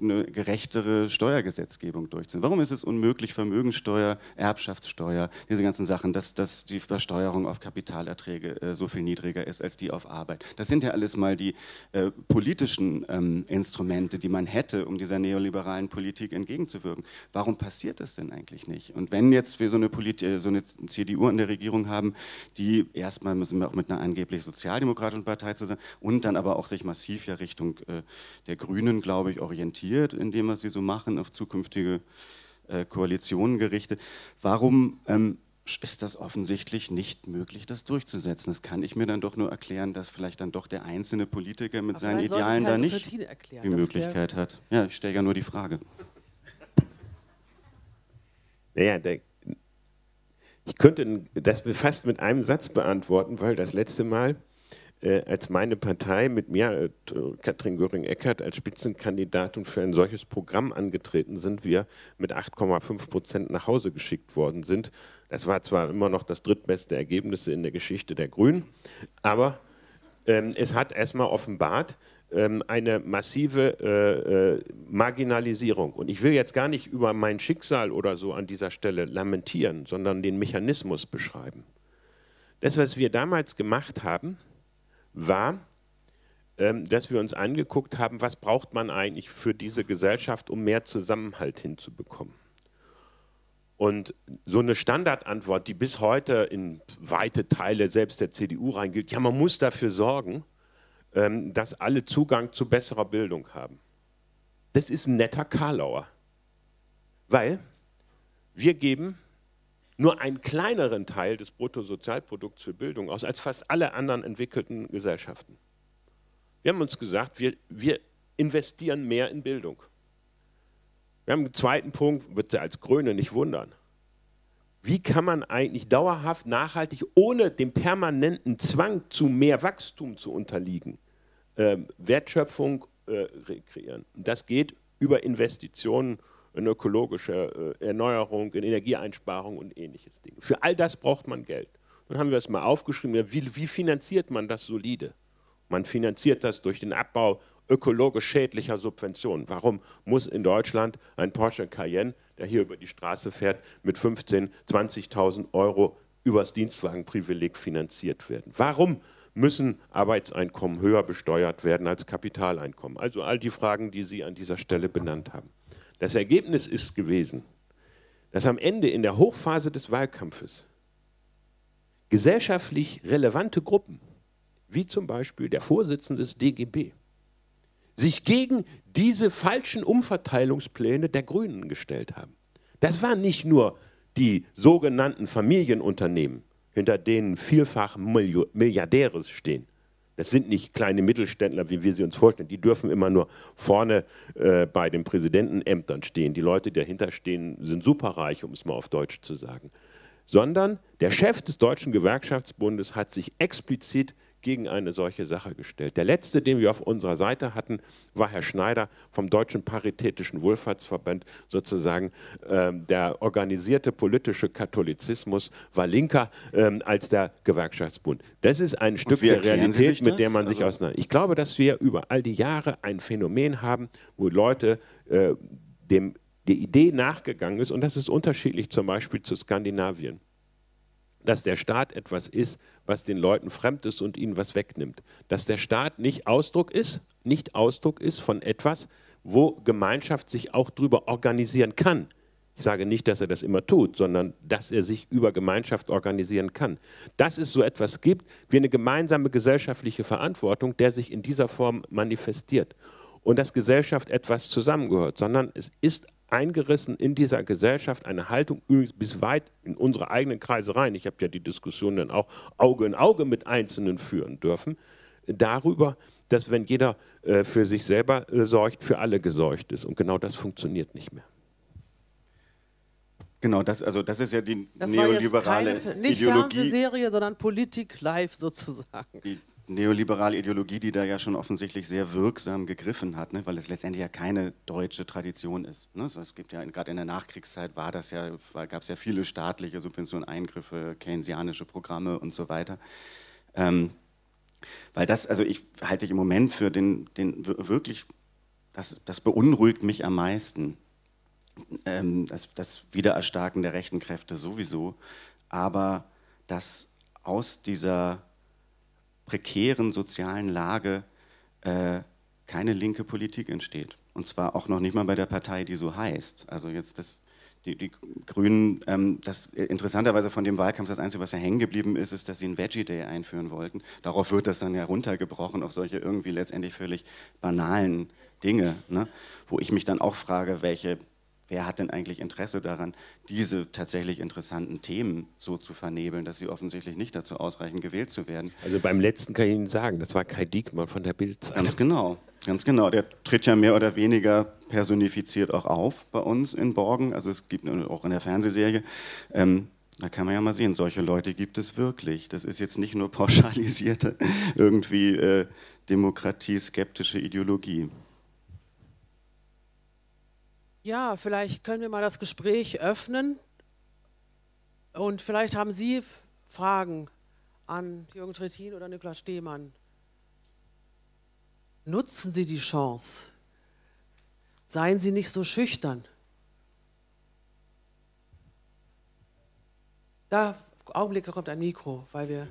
eine gerechtere Steuergesetzgebung durchziehen. Warum ist es unmöglich, Vermögensteuer, Erbschaftssteuer, diese ganzen Sachen, dass, dass die Besteuerung auf Kapitalerträge äh, so viel niedriger ist als die auf Arbeit? Das sind ja alles mal die äh, politischen ähm, Instrumente, die man hätte, um dieser neoliberalen Politik entgegenzuwirken. Warum passiert das denn eigentlich nicht? Und wenn jetzt wir so eine, Polit äh, so eine CDU in der Regierung haben, die erstmal müssen wir auch mit einer angeblich sozialdemokratischen Partei zusammen und dann aber auch sich massiv ja Richtung äh, der Grünen Grünen, glaube ich, orientiert, indem was sie so machen, auf zukünftige äh, Koalitionen gerichtet. Warum ähm, ist das offensichtlich nicht möglich, das durchzusetzen? Das kann ich mir dann doch nur erklären, dass vielleicht dann doch der einzelne Politiker mit Aber seinen Idealen da nicht erklären, die Möglichkeit hat. Ja, ich stelle ja nur die Frage. Naja, der, ich könnte das fast mit einem Satz beantworten, weil das letzte Mal äh, als meine Partei mit mir, äh, Katrin Göring-Eckardt, als Spitzenkandidatin für ein solches Programm angetreten sind, wir mit 8,5 Prozent nach Hause geschickt worden sind. Das war zwar immer noch das drittbeste Ergebnis in der Geschichte der Grünen, aber ähm, es hat erstmal offenbart, ähm, eine massive äh, äh, Marginalisierung. Und ich will jetzt gar nicht über mein Schicksal oder so an dieser Stelle lamentieren, sondern den Mechanismus beschreiben. Das, was wir damals gemacht haben, war, ähm, dass wir uns angeguckt haben, was braucht man eigentlich für diese Gesellschaft, um mehr Zusammenhalt hinzubekommen. Und so eine Standardantwort, die bis heute in weite Teile selbst der CDU reingilt, ja, man muss dafür sorgen, ähm, dass alle Zugang zu besserer Bildung haben. Das ist ein netter Karlauer, weil wir geben nur einen kleineren Teil des Bruttosozialprodukts für Bildung aus als fast alle anderen entwickelten Gesellschaften. Wir haben uns gesagt, wir, wir investieren mehr in Bildung. Wir haben einen zweiten Punkt, wird Sie als Grüne nicht wundern. Wie kann man eigentlich dauerhaft, nachhaltig, ohne dem permanenten Zwang zu mehr Wachstum zu unterliegen, äh, Wertschöpfung äh, kreieren? Das geht über Investitionen in ökologische äh, Erneuerung, in Energieeinsparung und ähnliches Dinge. Für all das braucht man Geld. Dann haben wir es mal aufgeschrieben, wie, wie finanziert man das solide? Man finanziert das durch den Abbau ökologisch schädlicher Subventionen. Warum muss in Deutschland ein Porsche Cayenne, der hier über die Straße fährt, mit 15.000, 20.000 Euro übers Dienstwagenprivileg finanziert werden? Warum müssen Arbeitseinkommen höher besteuert werden als Kapitaleinkommen? Also all die Fragen, die Sie an dieser Stelle benannt haben. Das Ergebnis ist gewesen, dass am Ende in der Hochphase des Wahlkampfes gesellschaftlich relevante Gruppen, wie zum Beispiel der Vorsitzende des DGB, sich gegen diese falschen Umverteilungspläne der Grünen gestellt haben. Das waren nicht nur die sogenannten Familienunternehmen, hinter denen vielfach Milliardäre stehen. Das sind nicht kleine Mittelständler, wie wir sie uns vorstellen. Die dürfen immer nur vorne äh, bei den Präsidentenämtern stehen. Die Leute, die dahinter stehen, sind superreich, um es mal auf Deutsch zu sagen. Sondern der Chef des Deutschen Gewerkschaftsbundes hat sich explizit gegen eine solche Sache gestellt. Der letzte, den wir auf unserer Seite hatten, war Herr Schneider vom Deutschen Paritätischen Wohlfahrtsverband, sozusagen ähm, der organisierte politische Katholizismus war linker ähm, als der Gewerkschaftsbund. Das ist ein Stück der Realität, mit der man sich also auseinander. Ich glaube, dass wir über all die Jahre ein Phänomen haben, wo Leute äh, dem der Idee nachgegangen ist, und das ist unterschiedlich zum Beispiel zu Skandinavien dass der Staat etwas ist, was den Leuten fremd ist und ihnen was wegnimmt. Dass der Staat nicht Ausdruck ist, nicht Ausdruck ist von etwas, wo Gemeinschaft sich auch darüber organisieren kann. Ich sage nicht, dass er das immer tut, sondern dass er sich über Gemeinschaft organisieren kann. Dass es so etwas gibt wie eine gemeinsame gesellschaftliche Verantwortung, der sich in dieser Form manifestiert. Und dass Gesellschaft etwas zusammengehört, sondern es ist eingerissen in dieser Gesellschaft eine Haltung, übrigens bis weit in unsere eigenen Kreise rein. Ich habe ja die Diskussion dann auch Auge in Auge mit Einzelnen führen dürfen, darüber, dass wenn jeder äh, für sich selber äh, sorgt, für alle gesorgt ist. Und genau das funktioniert nicht mehr. Genau, das, also das ist ja die das neoliberale war keine, nicht Ideologie. Fernsehserie, sondern Politik live sozusagen. Die neoliberale Ideologie, die da ja schon offensichtlich sehr wirksam gegriffen hat, ne? weil es letztendlich ja keine deutsche Tradition ist. Ne? Also es gibt ja gerade in der Nachkriegszeit war das ja, gab es ja viele staatliche Subventionen, Eingriffe, keynesianische Programme und so weiter. Ähm, weil das, also ich halte ich im Moment für den, den wirklich, das, das beunruhigt mich am meisten. Ähm, das, das Wiedererstarken der rechten Kräfte sowieso, aber dass aus dieser prekären sozialen Lage äh, keine linke Politik entsteht. Und zwar auch noch nicht mal bei der Partei, die so heißt. Also jetzt das, die, die Grünen, ähm, das interessanterweise von dem Wahlkampf, das Einzige, was ja hängen geblieben ist, ist, dass sie einen Veggie Day einführen wollten. Darauf wird das dann ja runtergebrochen auf solche irgendwie letztendlich völlig banalen Dinge, ne? wo ich mich dann auch frage, welche wer hat denn eigentlich Interesse daran, diese tatsächlich interessanten Themen so zu vernebeln, dass sie offensichtlich nicht dazu ausreichen, gewählt zu werden? Also beim letzten kann ich Ihnen sagen, das war Kai Diekmann von der Bild. Ganz genau, ganz genau. Der tritt ja mehr oder weniger personifiziert auch auf bei uns in Borgen. Also es gibt auch in der Fernsehserie. Ähm, Da kann man ja mal sehen, solche Leute gibt es wirklich. Das ist jetzt nicht nur pauschalisierte, irgendwie äh, demokratieskeptische Ideologie. Ja, vielleicht können wir mal das Gespräch öffnen und vielleicht haben Sie Fragen an Jürgen Trittin oder Niklas Stehmann. Nutzen Sie die Chance. Seien Sie nicht so schüchtern. Da, Augenblick, da kommt ein Mikro, weil wir.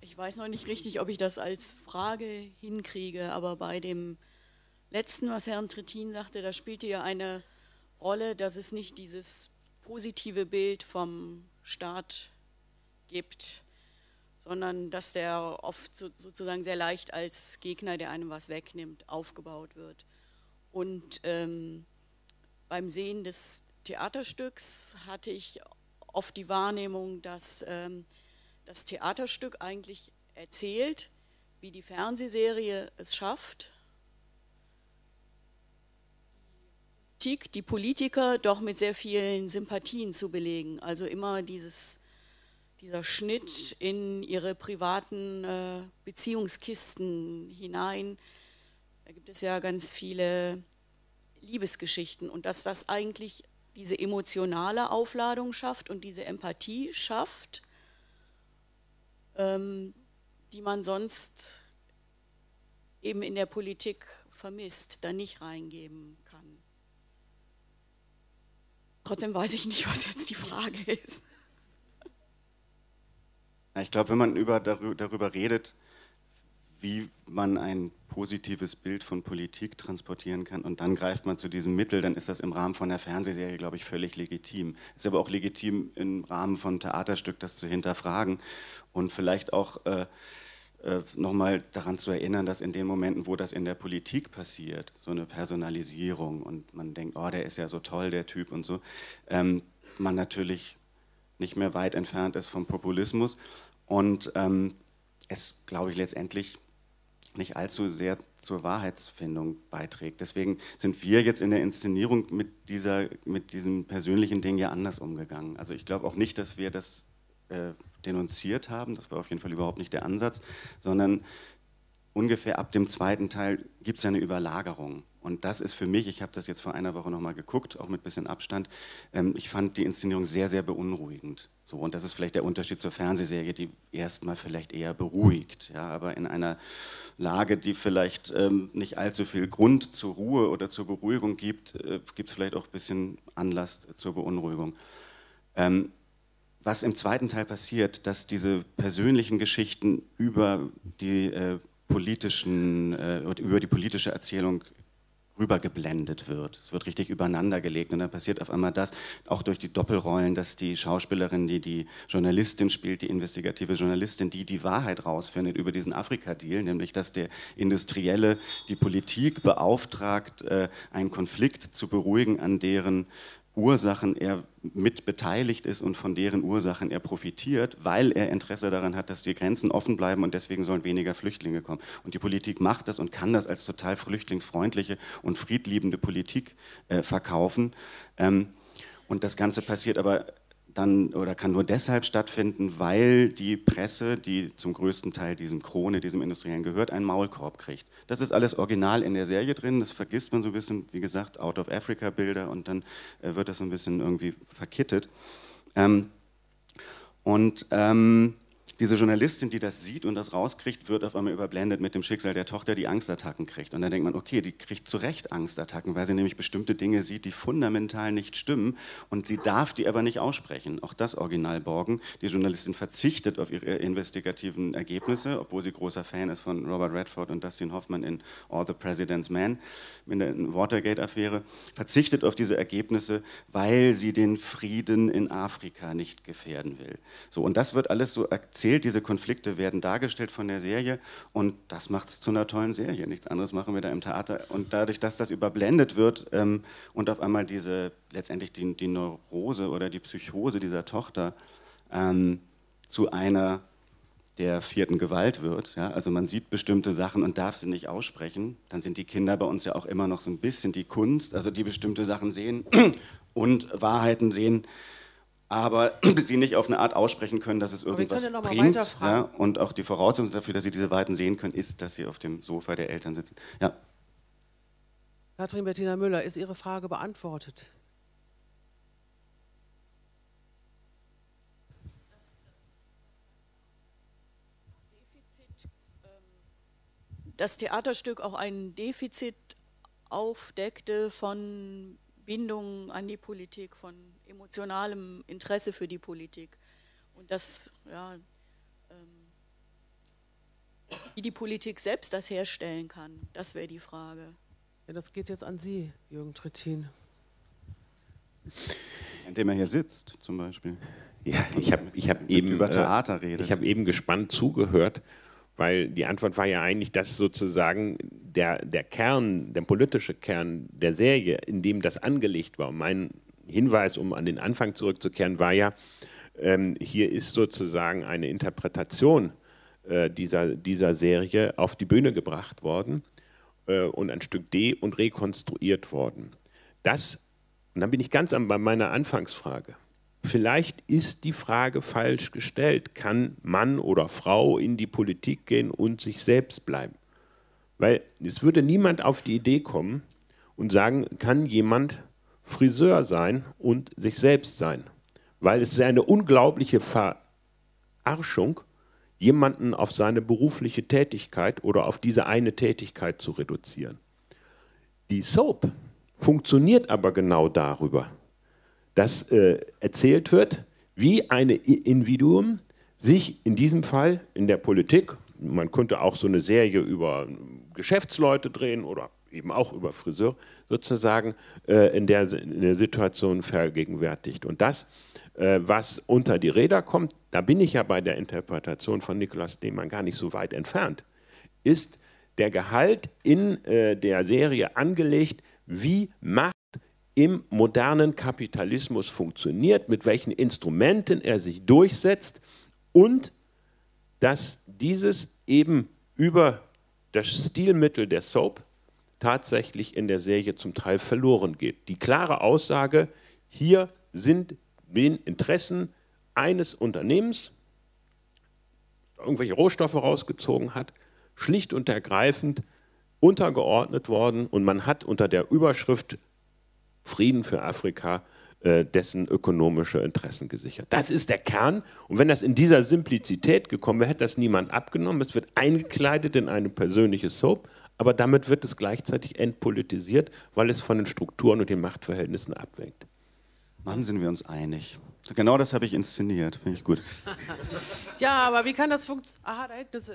Ich weiß noch nicht richtig, ob ich das als Frage hinkriege, aber bei dem letzten, was Herrn Trittin sagte, da spielte ja eine Rolle, dass es nicht dieses positive Bild vom Staat gibt, sondern dass der oft so, sozusagen sehr leicht als Gegner, der einem was wegnimmt, aufgebaut wird. Und ähm, beim Sehen des Theaterstücks hatte ich oft die Wahrnehmung, dass ähm, das Theaterstück eigentlich erzählt, wie die Fernsehserie es schafft, die Politiker doch mit sehr vielen Sympathien zu belegen. Also immer dieses, dieser Schnitt in ihre privaten äh, Beziehungskisten hinein. Da gibt es ja ganz viele Liebesgeschichten und dass das eigentlich diese emotionale Aufladung schafft und diese Empathie schafft, ähm, die man sonst eben in der Politik vermisst, da nicht reingeben kann. Trotzdem weiß ich nicht, was jetzt die Frage ist. Ich glaube, wenn man über, darüber redet, wie man ein positives Bild von Politik transportieren kann und dann greift man zu diesem Mittel, dann ist das im Rahmen von der Fernsehserie, glaube ich, völlig legitim. Ist aber auch legitim im Rahmen von Theaterstück, das zu hinterfragen und vielleicht auch äh, nochmal daran zu erinnern, dass in den Momenten, wo das in der Politik passiert, so eine Personalisierung und man denkt, oh, der ist ja so toll, der Typ und so, ähm, man natürlich nicht mehr weit entfernt ist vom Populismus und ähm, es, glaube ich, letztendlich nicht allzu sehr zur Wahrheitsfindung beiträgt. Deswegen sind wir jetzt in der Inszenierung mit, dieser, mit diesem persönlichen Ding ja anders umgegangen. Also ich glaube auch nicht, dass wir das äh, denunziert haben, das war auf jeden Fall überhaupt nicht der Ansatz, sondern ungefähr ab dem zweiten Teil gibt es eine Überlagerung. Und das ist für mich, ich habe das jetzt vor einer Woche nochmal geguckt, auch mit bisschen Abstand, ähm, ich fand die Inszenierung sehr, sehr beunruhigend. So, und das ist vielleicht der Unterschied zur Fernsehserie, die erstmal vielleicht eher beruhigt, ja, aber in einer Lage, die vielleicht ähm, nicht allzu viel Grund zur Ruhe oder zur Beruhigung gibt, äh, gibt es vielleicht auch ein bisschen Anlass zur Beunruhigung. Ähm, was im zweiten Teil passiert, dass diese persönlichen Geschichten über die äh, politischen, äh, über die politische Erzählung rübergeblendet wird. Es wird richtig übereinander gelegt und dann passiert auf einmal das, auch durch die Doppelrollen, dass die Schauspielerin, die die Journalistin spielt, die investigative Journalistin, die die Wahrheit rausfindet über diesen Afrika-Deal, nämlich dass der Industrielle die Politik beauftragt, äh, einen Konflikt zu beruhigen, an deren Ursachen er mit beteiligt ist und von deren Ursachen er profitiert, weil er Interesse daran hat, dass die Grenzen offen bleiben und deswegen sollen weniger Flüchtlinge kommen. Und die Politik macht das und kann das als total flüchtlingsfreundliche und friedliebende Politik äh, verkaufen. Ähm, und das Ganze passiert aber dann oder kann nur deshalb stattfinden, weil die Presse, die zum größten Teil diesem Krone, diesem Industriellen gehört, einen Maulkorb kriegt. Das ist alles original in der Serie drin, das vergisst man so ein bisschen, wie gesagt, Out of Africa Bilder und dann äh, wird das so ein bisschen irgendwie verkittet. Ähm, und ähm, diese Journalistin, die das sieht und das rauskriegt, wird auf einmal überblendet mit dem Schicksal der Tochter, die Angstattacken kriegt. Und dann denkt man, okay, die kriegt zu Recht Angstattacken, weil sie nämlich bestimmte Dinge sieht, die fundamental nicht stimmen und sie darf die aber nicht aussprechen. Auch das Original Borgen. Die Journalistin verzichtet auf ihre investigativen Ergebnisse, obwohl sie großer Fan ist von Robert Redford und Dustin Hoffman in All the President's Man, in der Watergate-Affäre, verzichtet auf diese Ergebnisse, weil sie den Frieden in Afrika nicht gefährden will. So, und das wird alles so erzählt erzählt, diese Konflikte werden dargestellt von der Serie und das macht es zu einer tollen Serie. Nichts anderes machen wir da im Theater. Und dadurch, dass das überblendet wird ähm, und auf einmal diese, letztendlich die, die Neurose oder die Psychose dieser Tochter ähm, zu einer der vierten Gewalt wird. Ja? Also man sieht bestimmte Sachen und darf sie nicht aussprechen. Dann sind die Kinder bei uns ja auch immer noch so ein bisschen die Kunst, also die bestimmte Sachen sehen und Wahrheiten sehen, aber sie nicht auf eine Art aussprechen können, dass es irgendwas ja bringt. Ja? Und auch die Voraussetzung dafür, dass sie diese Wahrheiten sehen können, ist, dass sie auf dem Sofa der Eltern sitzen. Ja. Katrin Bettina Müller, ist Ihre Frage beantwortet? das Theaterstück auch ein Defizit aufdeckte von Bindung an die Politik, von emotionalem Interesse für die Politik. Und das, ja, ähm, wie die Politik selbst das herstellen kann, das wäre die Frage. Ja, das geht jetzt an Sie, Jürgen Trittin. Indem er hier sitzt, zum Beispiel. Ja, ich habe ich hab eben, über Theater äh, redet. Ich habe eben gespannt zugehört weil die Antwort war ja eigentlich, dass sozusagen der, der Kern, der politische Kern der Serie, in dem das angelegt war, mein Hinweis, um an den Anfang zurückzukehren, war ja, ähm, hier ist sozusagen eine Interpretation äh, dieser, dieser Serie auf die Bühne gebracht worden äh, und ein Stück de- und rekonstruiert worden. Das, und dann bin ich ganz an, bei meiner Anfangsfrage vielleicht ist die Frage falsch gestellt. Kann Mann oder Frau in die Politik gehen und sich selbst bleiben? Weil es würde niemand auf die Idee kommen und sagen, kann jemand Friseur sein und sich selbst sein? Weil es ist eine unglaubliche Verarschung, jemanden auf seine berufliche Tätigkeit oder auf diese eine Tätigkeit zu reduzieren. Die Soap funktioniert aber genau darüber dass äh, erzählt wird, wie ein Individuum sich in diesem Fall in der Politik, man könnte auch so eine Serie über Geschäftsleute drehen oder eben auch über Friseur, sozusagen äh, in, der, in, der, Situation vergegenwärtigt. Und das, äh, was unter die Räder kommt, da bin ich ja bei der Interpretation von Nikolaus Lehmann gar nicht so weit entfernt, ist der Gehalt in äh, der Serie angelegt, wie Macht im modernen Kapitalismus funktioniert, mit welchen Instrumenten er sich durchsetzt und dass dieses eben über das Stilmittel der Soap tatsächlich in der Serie zum Teil verloren geht. Die klare Aussage, hier sind den Interessen eines Unternehmens, irgendwelche Rohstoffe rausgezogen hat, schlicht und ergreifend untergeordnet worden und man hat unter der Überschrift Frieden für Afrika, äh, dessen ökonomische Interessen gesichert. Das ist der Kern. Und wenn das in dieser Simplizität gekommen wäre, hätte das niemand abgenommen. Es wird eingekleidet in eine persönliche Soap, aber damit wird es gleichzeitig entpolitisiert, weil es von den Strukturen und den Machtverhältnissen abwängt. Mann, sind wir uns einig. Genau das habe ich inszeniert, finde ich gut. ja, aber wie kann das funktionieren? Aha, da hinten ist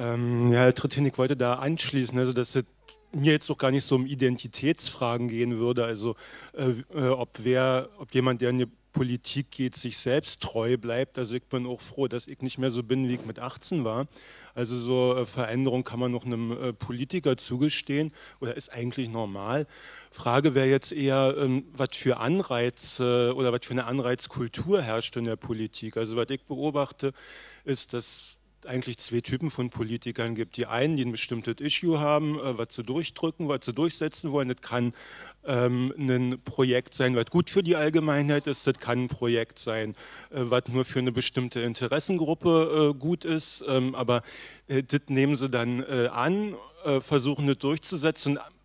Ähm, ja, Herr Trittin, ich wollte da anschließen, also dass es mir jetzt doch gar nicht so um Identitätsfragen gehen würde, also äh, äh, ob wer, ob jemand, der in die Politik geht, sich selbst treu bleibt. Also ich bin auch froh, dass ich nicht mehr so bin, wie ich mit 18 war. Also so äh, Veränderung kann man noch einem äh, Politiker zugestehen oder ist eigentlich normal. Frage wäre jetzt eher, ähm, was für Anreize oder was für eine Anreizkultur herrscht in der Politik. Also was ich beobachte, ist, dass eigentlich zwei Typen von Politikern gibt. Die einen, die ein bestimmtes Issue haben, äh, was sie durchdrücken, was sie durchsetzen wollen. Das kann ähm, ein Projekt sein, was gut für die Allgemeinheit ist. Das kann ein Projekt sein, äh, was nur für eine bestimmte Interessengruppe äh, gut ist. Ähm, aber äh, das nehmen sie dann äh, an, äh, versuchen das durchzusetzen und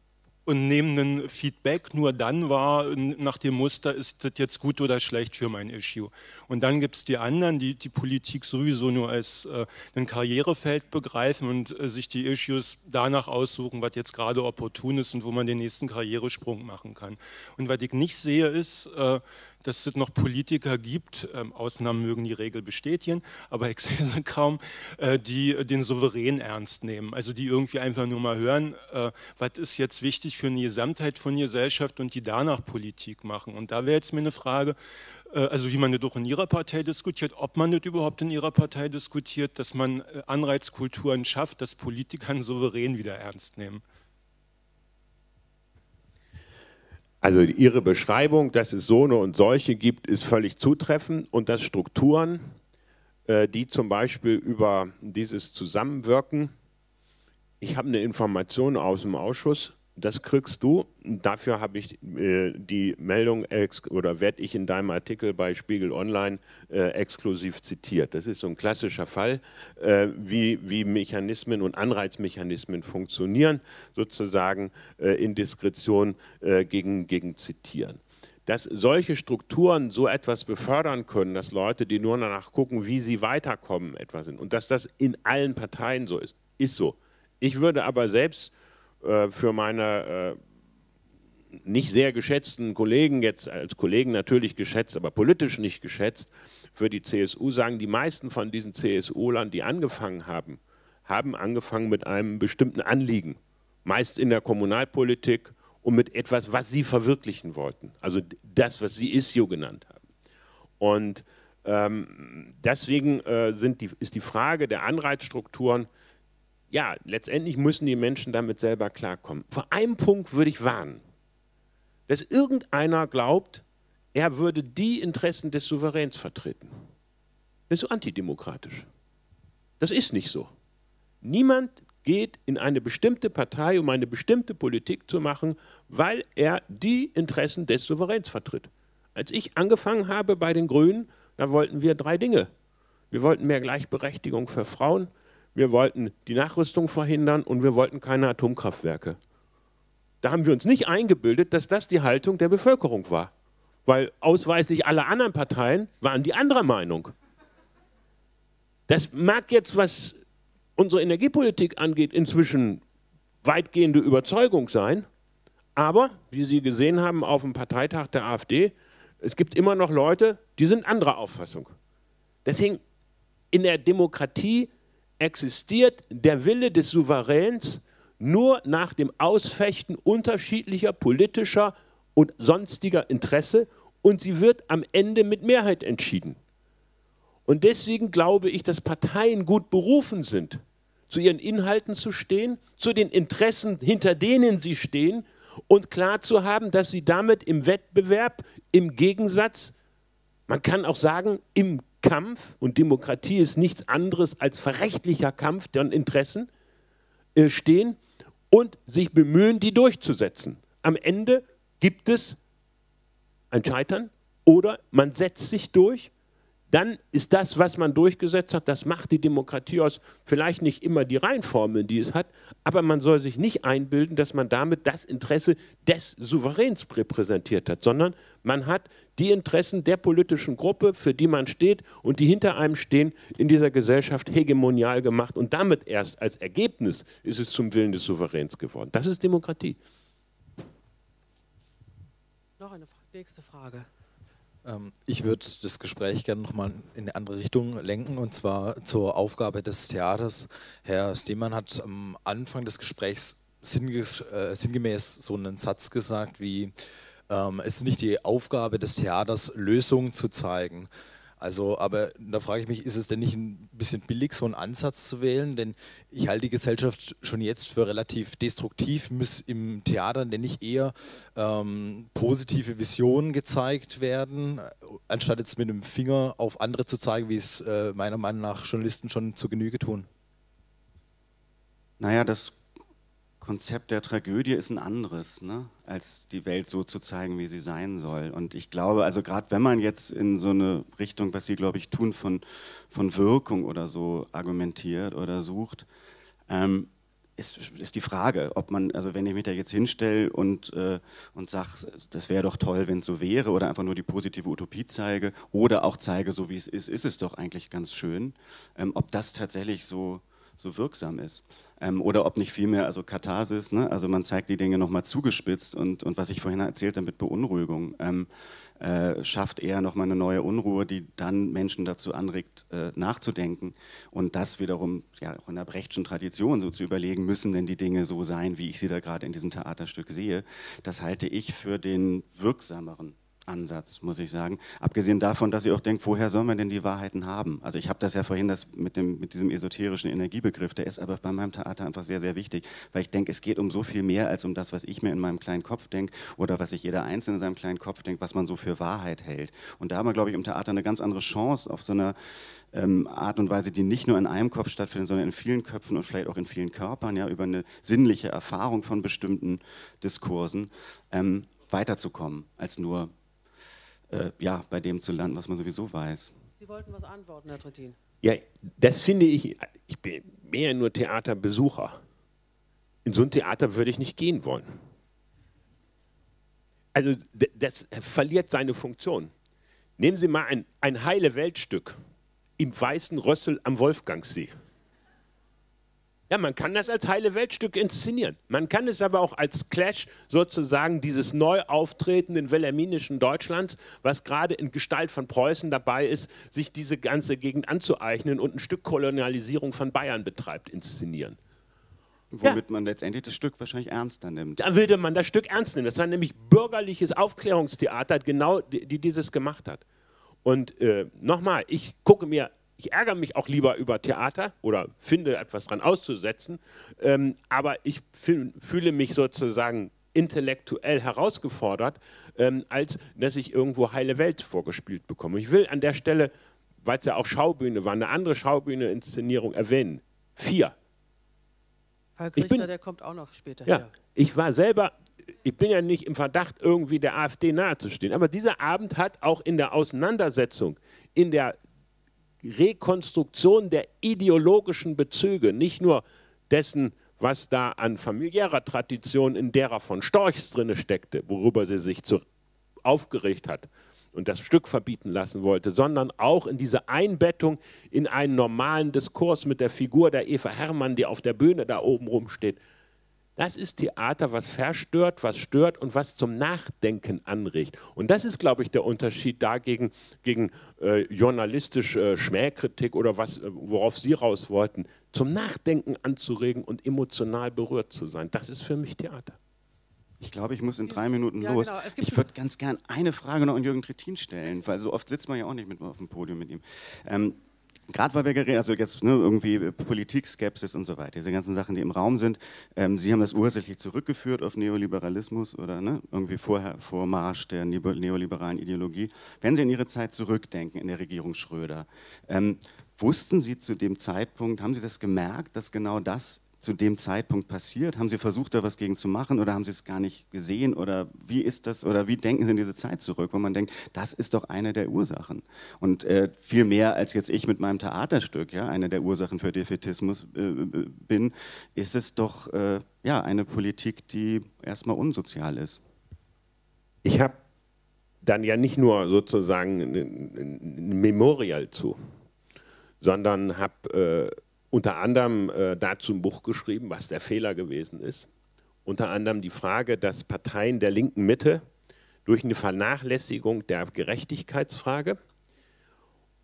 nehmen ein Feedback nur dann wahr, nach dem Muster, ist das jetzt gut oder schlecht für mein Issue. Und dann gibt es die anderen, die die Politik sowieso nur als äh, ein Karrierefeld begreifen und äh, sich die Issues danach aussuchen, was jetzt gerade opportun ist und wo man den nächsten Karrieresprung machen kann. Und was ich nicht sehe, ist, äh, dass es noch Politiker gibt, ähm, Ausnahmen mögen die Regel bestätigen, aber ich sehe sie kaum, äh, die den Souverän ernst nehmen. Also die irgendwie einfach nur mal hören, äh, was ist jetzt wichtig für eine Gesamtheit von Gesellschaft und die danach Politik machen. Und da wäre jetzt mir eine Frage, äh, also wie man das auch in Ihrer Partei diskutiert, ob man das überhaupt in Ihrer Partei diskutiert, dass man Anreizkulturen schafft, dass Politiker souverän wieder ernst nehmen. Also Ihre Beschreibung, dass es so eine und solche gibt, ist völlig zutreffend. Und dass Strukturen, äh, die zum Beispiel über dieses Zusammenwirken, ich habe eine Information aus dem Ausschuss, das kriegst du. Dafür habe ich äh, die Meldung oder werde ich in deinem Artikel bei Spiegel Online äh, exklusiv zitiert. Das ist so ein klassischer Fall, äh, wie, wie Mechanismen und Anreizmechanismen funktionieren, sozusagen äh, in Diskretion äh, gegen, gegen Zitieren. Dass solche Strukturen so etwas befördern können, dass Leute, die nur danach gucken, wie sie weiterkommen, etwa sind und dass das in allen Parteien so ist, ist so. Ich würde aber selbst äh, für meine äh, nicht sehr geschätzten Kollegen, jetzt als Kollegen natürlich geschätzt, aber politisch nicht geschätzt, für die CSU sagen, die meisten von diesen CSU-Lern, die angefangen haben, haben angefangen mit einem bestimmten Anliegen, meist in der Kommunalpolitik und mit etwas, was sie verwirklichen wollten. Also das, was sie ISIO genannt haben. Und ähm, deswegen äh, die, ist die Frage der Anreizstrukturen ja, letztendlich müssen die Menschen damit selber klarkommen. Vor einem Punkt würde ich warnen, dass irgendeiner glaubt, er würde die Interessen des Souveräns vertreten. Das ist so antidemokratisch. Das ist nicht so. Niemand geht in eine bestimmte Partei, um eine bestimmte Politik zu machen, weil er die Interessen des Souveräns vertritt. Als ich angefangen habe bei den Grünen, da wollten wir drei Dinge. Wir wollten mehr Gleichberechtigung für Frauen, wir wollten die Nachrüstung verhindern und wir wollten keine Atomkraftwerke. Da haben wir uns nicht eingebildet, dass das die Haltung der Bevölkerung war. Weil ausweislich alle anderen Parteien waren die anderer Meinung. Das mag jetzt, was unsere Energiepolitik angeht, inzwischen weitgehende Überzeugung sein. Aber, wie Sie gesehen haben auf dem Parteitag der AfD, es gibt immer noch Leute, die sind anderer Auffassung. Deswegen in der Demokratie existiert der Wille des Souveräns nur nach dem Ausfechten unterschiedlicher politischer und sonstiger Interesse und sie wird am Ende mit Mehrheit entschieden. Und deswegen glaube ich, dass Parteien gut berufen sind, zu ihren Inhalten zu stehen, zu den Interessen, hinter denen sie stehen und klar zu haben, dass sie damit im Wettbewerb, im Gegensatz, man kann auch sagen, im Kampf, und Demokratie ist nichts anderes als verrechtlicher Kampf deren Interessen, äh, stehen und sich bemühen, die durchzusetzen. Am Ende gibt es ein Scheitern oder man setzt sich durch dann ist das, was man durchgesetzt hat, das macht die Demokratie aus. Vielleicht nicht immer die Reinformeln, die es hat, aber man soll sich nicht einbilden, dass man damit das Interesse des Souveräns repräsentiert hat, sondern man hat die Interessen der politischen Gruppe, für die man steht und die hinter einem stehen, in dieser Gesellschaft hegemonial gemacht. Und damit erst als Ergebnis ist es zum Willen des Souveräns geworden. Das ist Demokratie. Noch eine nächste Frage. Ähm, ich würde das Gespräch gerne nochmal in eine andere Richtung lenken und zwar zur Aufgabe des Theaters. Herr Stehmann hat am Anfang des Gesprächs äh, sinngemäß so einen Satz gesagt wie, ähm, es ist nicht die Aufgabe des Theaters, Lösungen zu zeigen, also, aber da frage ich mich, ist es denn nicht ein bisschen billig, so einen Ansatz zu wählen? Denn ich halte die Gesellschaft schon jetzt für relativ destruktiv. Muss im Theater denn nicht eher ähm, positive Visionen gezeigt werden, anstatt jetzt mit dem Finger auf andere zu zeigen, wie es äh, meiner Meinung nach Journalisten schon zu Genüge tun? Naja, das Konzept der Tragödie ist ein anderes, ne? als die Welt so zu zeigen, wie sie sein soll. Und ich glaube, also gerade wenn man jetzt in so eine Richtung, was Sie, glaube ich, tun, von, von Wirkung oder so argumentiert oder sucht, ähm, ist, ist die Frage, ob man, also wenn ich mich da jetzt hinstelle und, äh, und sage, das wäre doch toll, wenn es so wäre, oder einfach nur die positive Utopie zeige, oder auch zeige, so wie es ist, ist es doch eigentlich ganz schön, ähm, ob das tatsächlich so, so wirksam ist ähm, oder ob nicht vielmehr, also Katharsis, ne? also man zeigt die Dinge nochmal zugespitzt und, und was ich vorhin erzählt habe mit Beunruhigung, ähm, äh, schafft eher nochmal eine neue Unruhe, die dann Menschen dazu anregt, äh, nachzudenken und das wiederum ja auch in der Brechtschen Tradition so zu überlegen, müssen denn die Dinge so sein, wie ich sie da gerade in diesem Theaterstück sehe, das halte ich für den wirksameren Ansatz, muss ich sagen. Abgesehen davon, dass ich auch denke, woher soll man denn die Wahrheiten haben? Also ich habe das ja vorhin das mit, dem, mit diesem esoterischen Energiebegriff, der ist aber bei meinem Theater einfach sehr, sehr wichtig, weil ich denke, es geht um so viel mehr als um das, was ich mir in meinem kleinen Kopf denke oder was sich jeder Einzelne in seinem kleinen Kopf denkt, was man so für Wahrheit hält. Und da haben wir, glaube ich, im Theater eine ganz andere Chance auf so einer ähm, Art und Weise, die nicht nur in einem Kopf stattfindet, sondern in vielen Köpfen und vielleicht auch in vielen Körpern, ja, über eine sinnliche Erfahrung von bestimmten Diskursen ähm, weiterzukommen, als nur äh, ja, bei dem zu landen, was man sowieso weiß. Sie wollten was antworten, Herr Trittin. Ja, das finde ich, ich bin mehr nur Theaterbesucher. In so ein Theater würde ich nicht gehen wollen. Also das verliert seine Funktion. Nehmen Sie mal ein, ein heile Weltstück im Weißen Rössel am Wolfgangsee. Ja, man kann das als heile Weltstück inszenieren. Man kann es aber auch als Clash sozusagen dieses neu auftretenden wilhelminischen Deutschlands, was gerade in Gestalt von Preußen dabei ist, sich diese ganze Gegend anzueignen und ein Stück Kolonialisierung von Bayern betreibt, inszenieren. Womit ja. man letztendlich das Stück wahrscheinlich ernster nimmt. Da würde man das Stück ernst nehmen. Das war nämlich bürgerliches Aufklärungstheater, genau die, die dieses gemacht hat. Und äh, nochmal, ich gucke mir ich ärgere mich auch lieber über Theater oder finde etwas dran auszusetzen, ähm, aber ich fühle mich sozusagen intellektuell herausgefordert, ähm, als dass ich irgendwo heile Welt vorgespielt bekomme. Ich will an der Stelle, weil es ja auch Schaubühne war, eine andere Schaubühne-Inszenierung erwähnen. Vier. Falk Richter, bin, der kommt auch noch später. Ja, her. ich war selber ich bin ja nicht im Verdacht, irgendwie der AfD nahezustehen, aber dieser Abend hat auch in der Auseinandersetzung, in der Rekonstruktion der ideologischen Bezüge, nicht nur dessen, was da an familiärer Tradition in derer von Storchs drinne steckte, worüber sie sich zu, aufgeregt hat und das Stück verbieten lassen wollte, sondern auch in diese Einbettung in einen normalen Diskurs mit der Figur der Eva Herrmann, die auf der Bühne da oben rumsteht. Das ist Theater, was verstört, was stört und was zum Nachdenken anregt. Und das ist, glaube ich, der Unterschied dagegen gegen äh, journalistische äh, Schmähkritik oder was, äh, worauf Sie raus wollten. Zum Nachdenken anzuregen und emotional berührt zu sein. Das ist für mich Theater. Ich glaube, ich muss in drei Minuten ja, los. Genau. Ich würde ganz gern eine Frage noch an Jürgen Trittin stellen, weil so oft sitzt man ja auch nicht mit auf dem Podium mit ihm. Ähm, Gerade weil wir geredet, also jetzt ne, irgendwie Politik, Skepsis und so weiter, diese ganzen Sachen, die im Raum sind. Ähm, Sie haben das ursächlich zurückgeführt auf Neoliberalismus oder ne, irgendwie vorher, vor Marsch der neoliberalen Ideologie. Wenn Sie in Ihre Zeit zurückdenken in der Regierung Schröder, ähm, wussten Sie zu dem Zeitpunkt, haben Sie das gemerkt, dass genau das zu dem Zeitpunkt passiert? Haben Sie versucht, da was gegen zu machen oder haben Sie es gar nicht gesehen? Oder wie ist das oder wie denken Sie in diese Zeit zurück, wo man denkt, das ist doch eine der Ursachen? Und äh, viel mehr als jetzt ich mit meinem Theaterstück, ja, eine der Ursachen für Defetismus äh, bin, ist es doch äh, ja, eine Politik, die erstmal unsozial ist. Ich habe dann ja nicht nur sozusagen ein Memorial zu, sondern habe äh, unter anderem äh, dazu ein Buch geschrieben, was der Fehler gewesen ist. Unter anderem die Frage, dass Parteien der linken Mitte durch eine Vernachlässigung der Gerechtigkeitsfrage,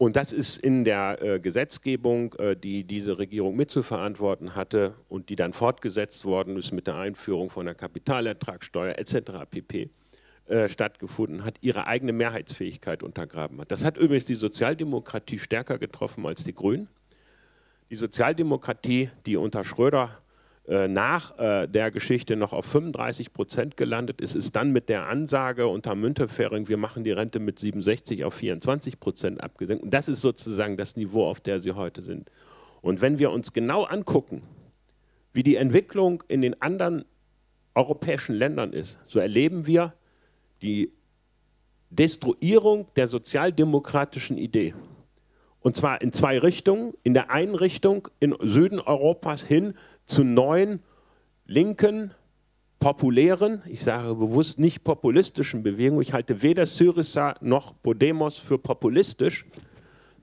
und das ist in der äh, Gesetzgebung, äh, die diese Regierung mitzuverantworten hatte und die dann fortgesetzt worden ist mit der Einführung von der Kapitalertragssteuer etc. pp. Äh, stattgefunden hat, ihre eigene Mehrheitsfähigkeit untergraben hat. Das hat übrigens die Sozialdemokratie stärker getroffen als die Grünen. Die Sozialdemokratie, die unter Schröder äh, nach äh, der Geschichte noch auf 35 Prozent gelandet ist, ist dann mit der Ansage unter Müntefering, wir machen die Rente mit 67 auf 24 Prozent abgesenkt. Und das ist sozusagen das Niveau, auf der sie heute sind. Und wenn wir uns genau angucken, wie die Entwicklung in den anderen europäischen Ländern ist, so erleben wir die Destruierung der sozialdemokratischen Idee. Und zwar in zwei Richtungen. In der einen Richtung, im Süden Europas hin zu neuen, linken, populären, ich sage bewusst nicht populistischen Bewegungen. Ich halte weder Syriza noch Podemos für populistisch,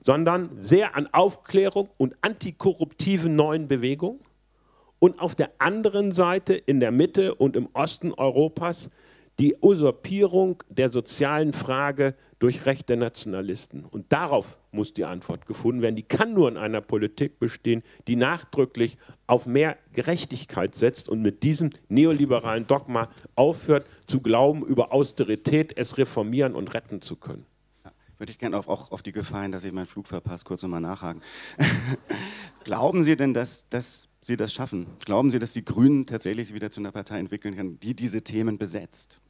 sondern sehr an Aufklärung und antikorruptiven neuen Bewegungen. Und auf der anderen Seite, in der Mitte und im Osten Europas, die Usurpierung der sozialen Frage durch rechte Nationalisten. Und darauf muss die Antwort gefunden werden. Die kann nur in einer Politik bestehen, die nachdrücklich auf mehr Gerechtigkeit setzt und mit diesem neoliberalen Dogma aufhört zu glauben, über Austerität es reformieren und retten zu können. Würde ich gerne auch, auch auf die Gefahren, dass ich meinen Flug verpasse, kurz nochmal nachhaken. Glauben Sie denn, dass, dass Sie das schaffen? Glauben Sie, dass die Grünen tatsächlich wieder zu einer Partei entwickeln können, die diese Themen besetzt?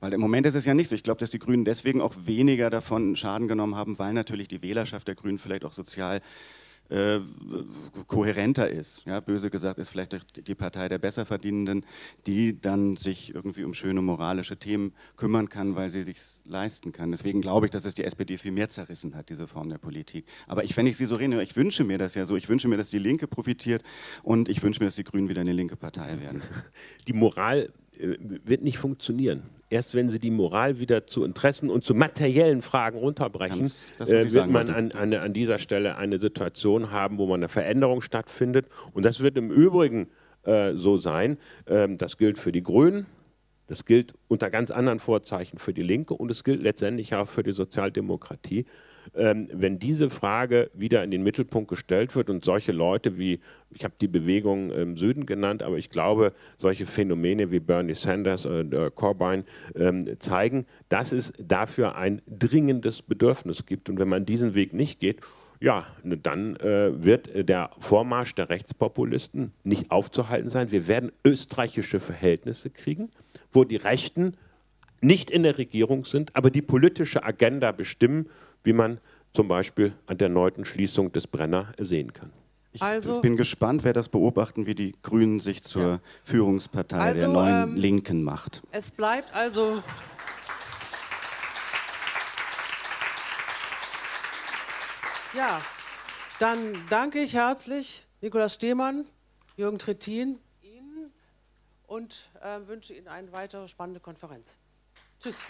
Weil im Moment ist es ja nicht so. Ich glaube, dass die Grünen deswegen auch weniger davon Schaden genommen haben, weil natürlich die Wählerschaft der Grünen vielleicht auch sozial äh, kohärenter ist. Ja, böse gesagt ist vielleicht die Partei der Besserverdienenden, die dann sich irgendwie um schöne moralische Themen kümmern kann, weil sie sich leisten kann. Deswegen glaube ich, dass es die SPD viel mehr zerrissen hat, diese Form der Politik. Aber ich, wenn ich Sie so rede, ich wünsche mir das ja so. Ich wünsche mir, dass die Linke profitiert und ich wünsche mir, dass die Grünen wieder eine linke Partei werden. Die Moral äh, wird nicht funktionieren erst wenn sie die Moral wieder zu Interessen und zu materiellen Fragen runterbrechen, das äh, wird man an, an, an, dieser Stelle eine Situation haben, wo man eine Veränderung stattfindet. Und das wird im Übrigen äh, so sein. Ähm, das gilt für die Grünen, das gilt unter ganz anderen Vorzeichen für die Linke und es gilt letztendlich auch für die Sozialdemokratie. Ähm, wenn diese Frage wieder in den Mittelpunkt gestellt wird und solche Leute wie, ich habe die Bewegung im Süden genannt, aber ich glaube, solche Phänomene wie Bernie Sanders oder Corbyn ähm, zeigen, dass es dafür ein dringendes Bedürfnis gibt. Und wenn man diesen Weg nicht geht, ja, dann äh, wird der Vormarsch der Rechtspopulisten nicht aufzuhalten sein. Wir werden österreichische Verhältnisse kriegen wo die Rechten nicht in der Regierung sind, aber die politische Agenda bestimmen, wie man zum Beispiel an der neunten Schließung des Brenner sehen kann. Ich, also, bin gespannt, wer das beobachten, wie die Grünen sich zur ja. Führungspartei also, der neuen ähm, Linken macht. Es bleibt also. Ja, dann danke ich herzlich Nikolaus Stehmann, Jürgen Trittin, und äh, wünsche Ihnen eine weitere spannende Konferenz. Tschüss.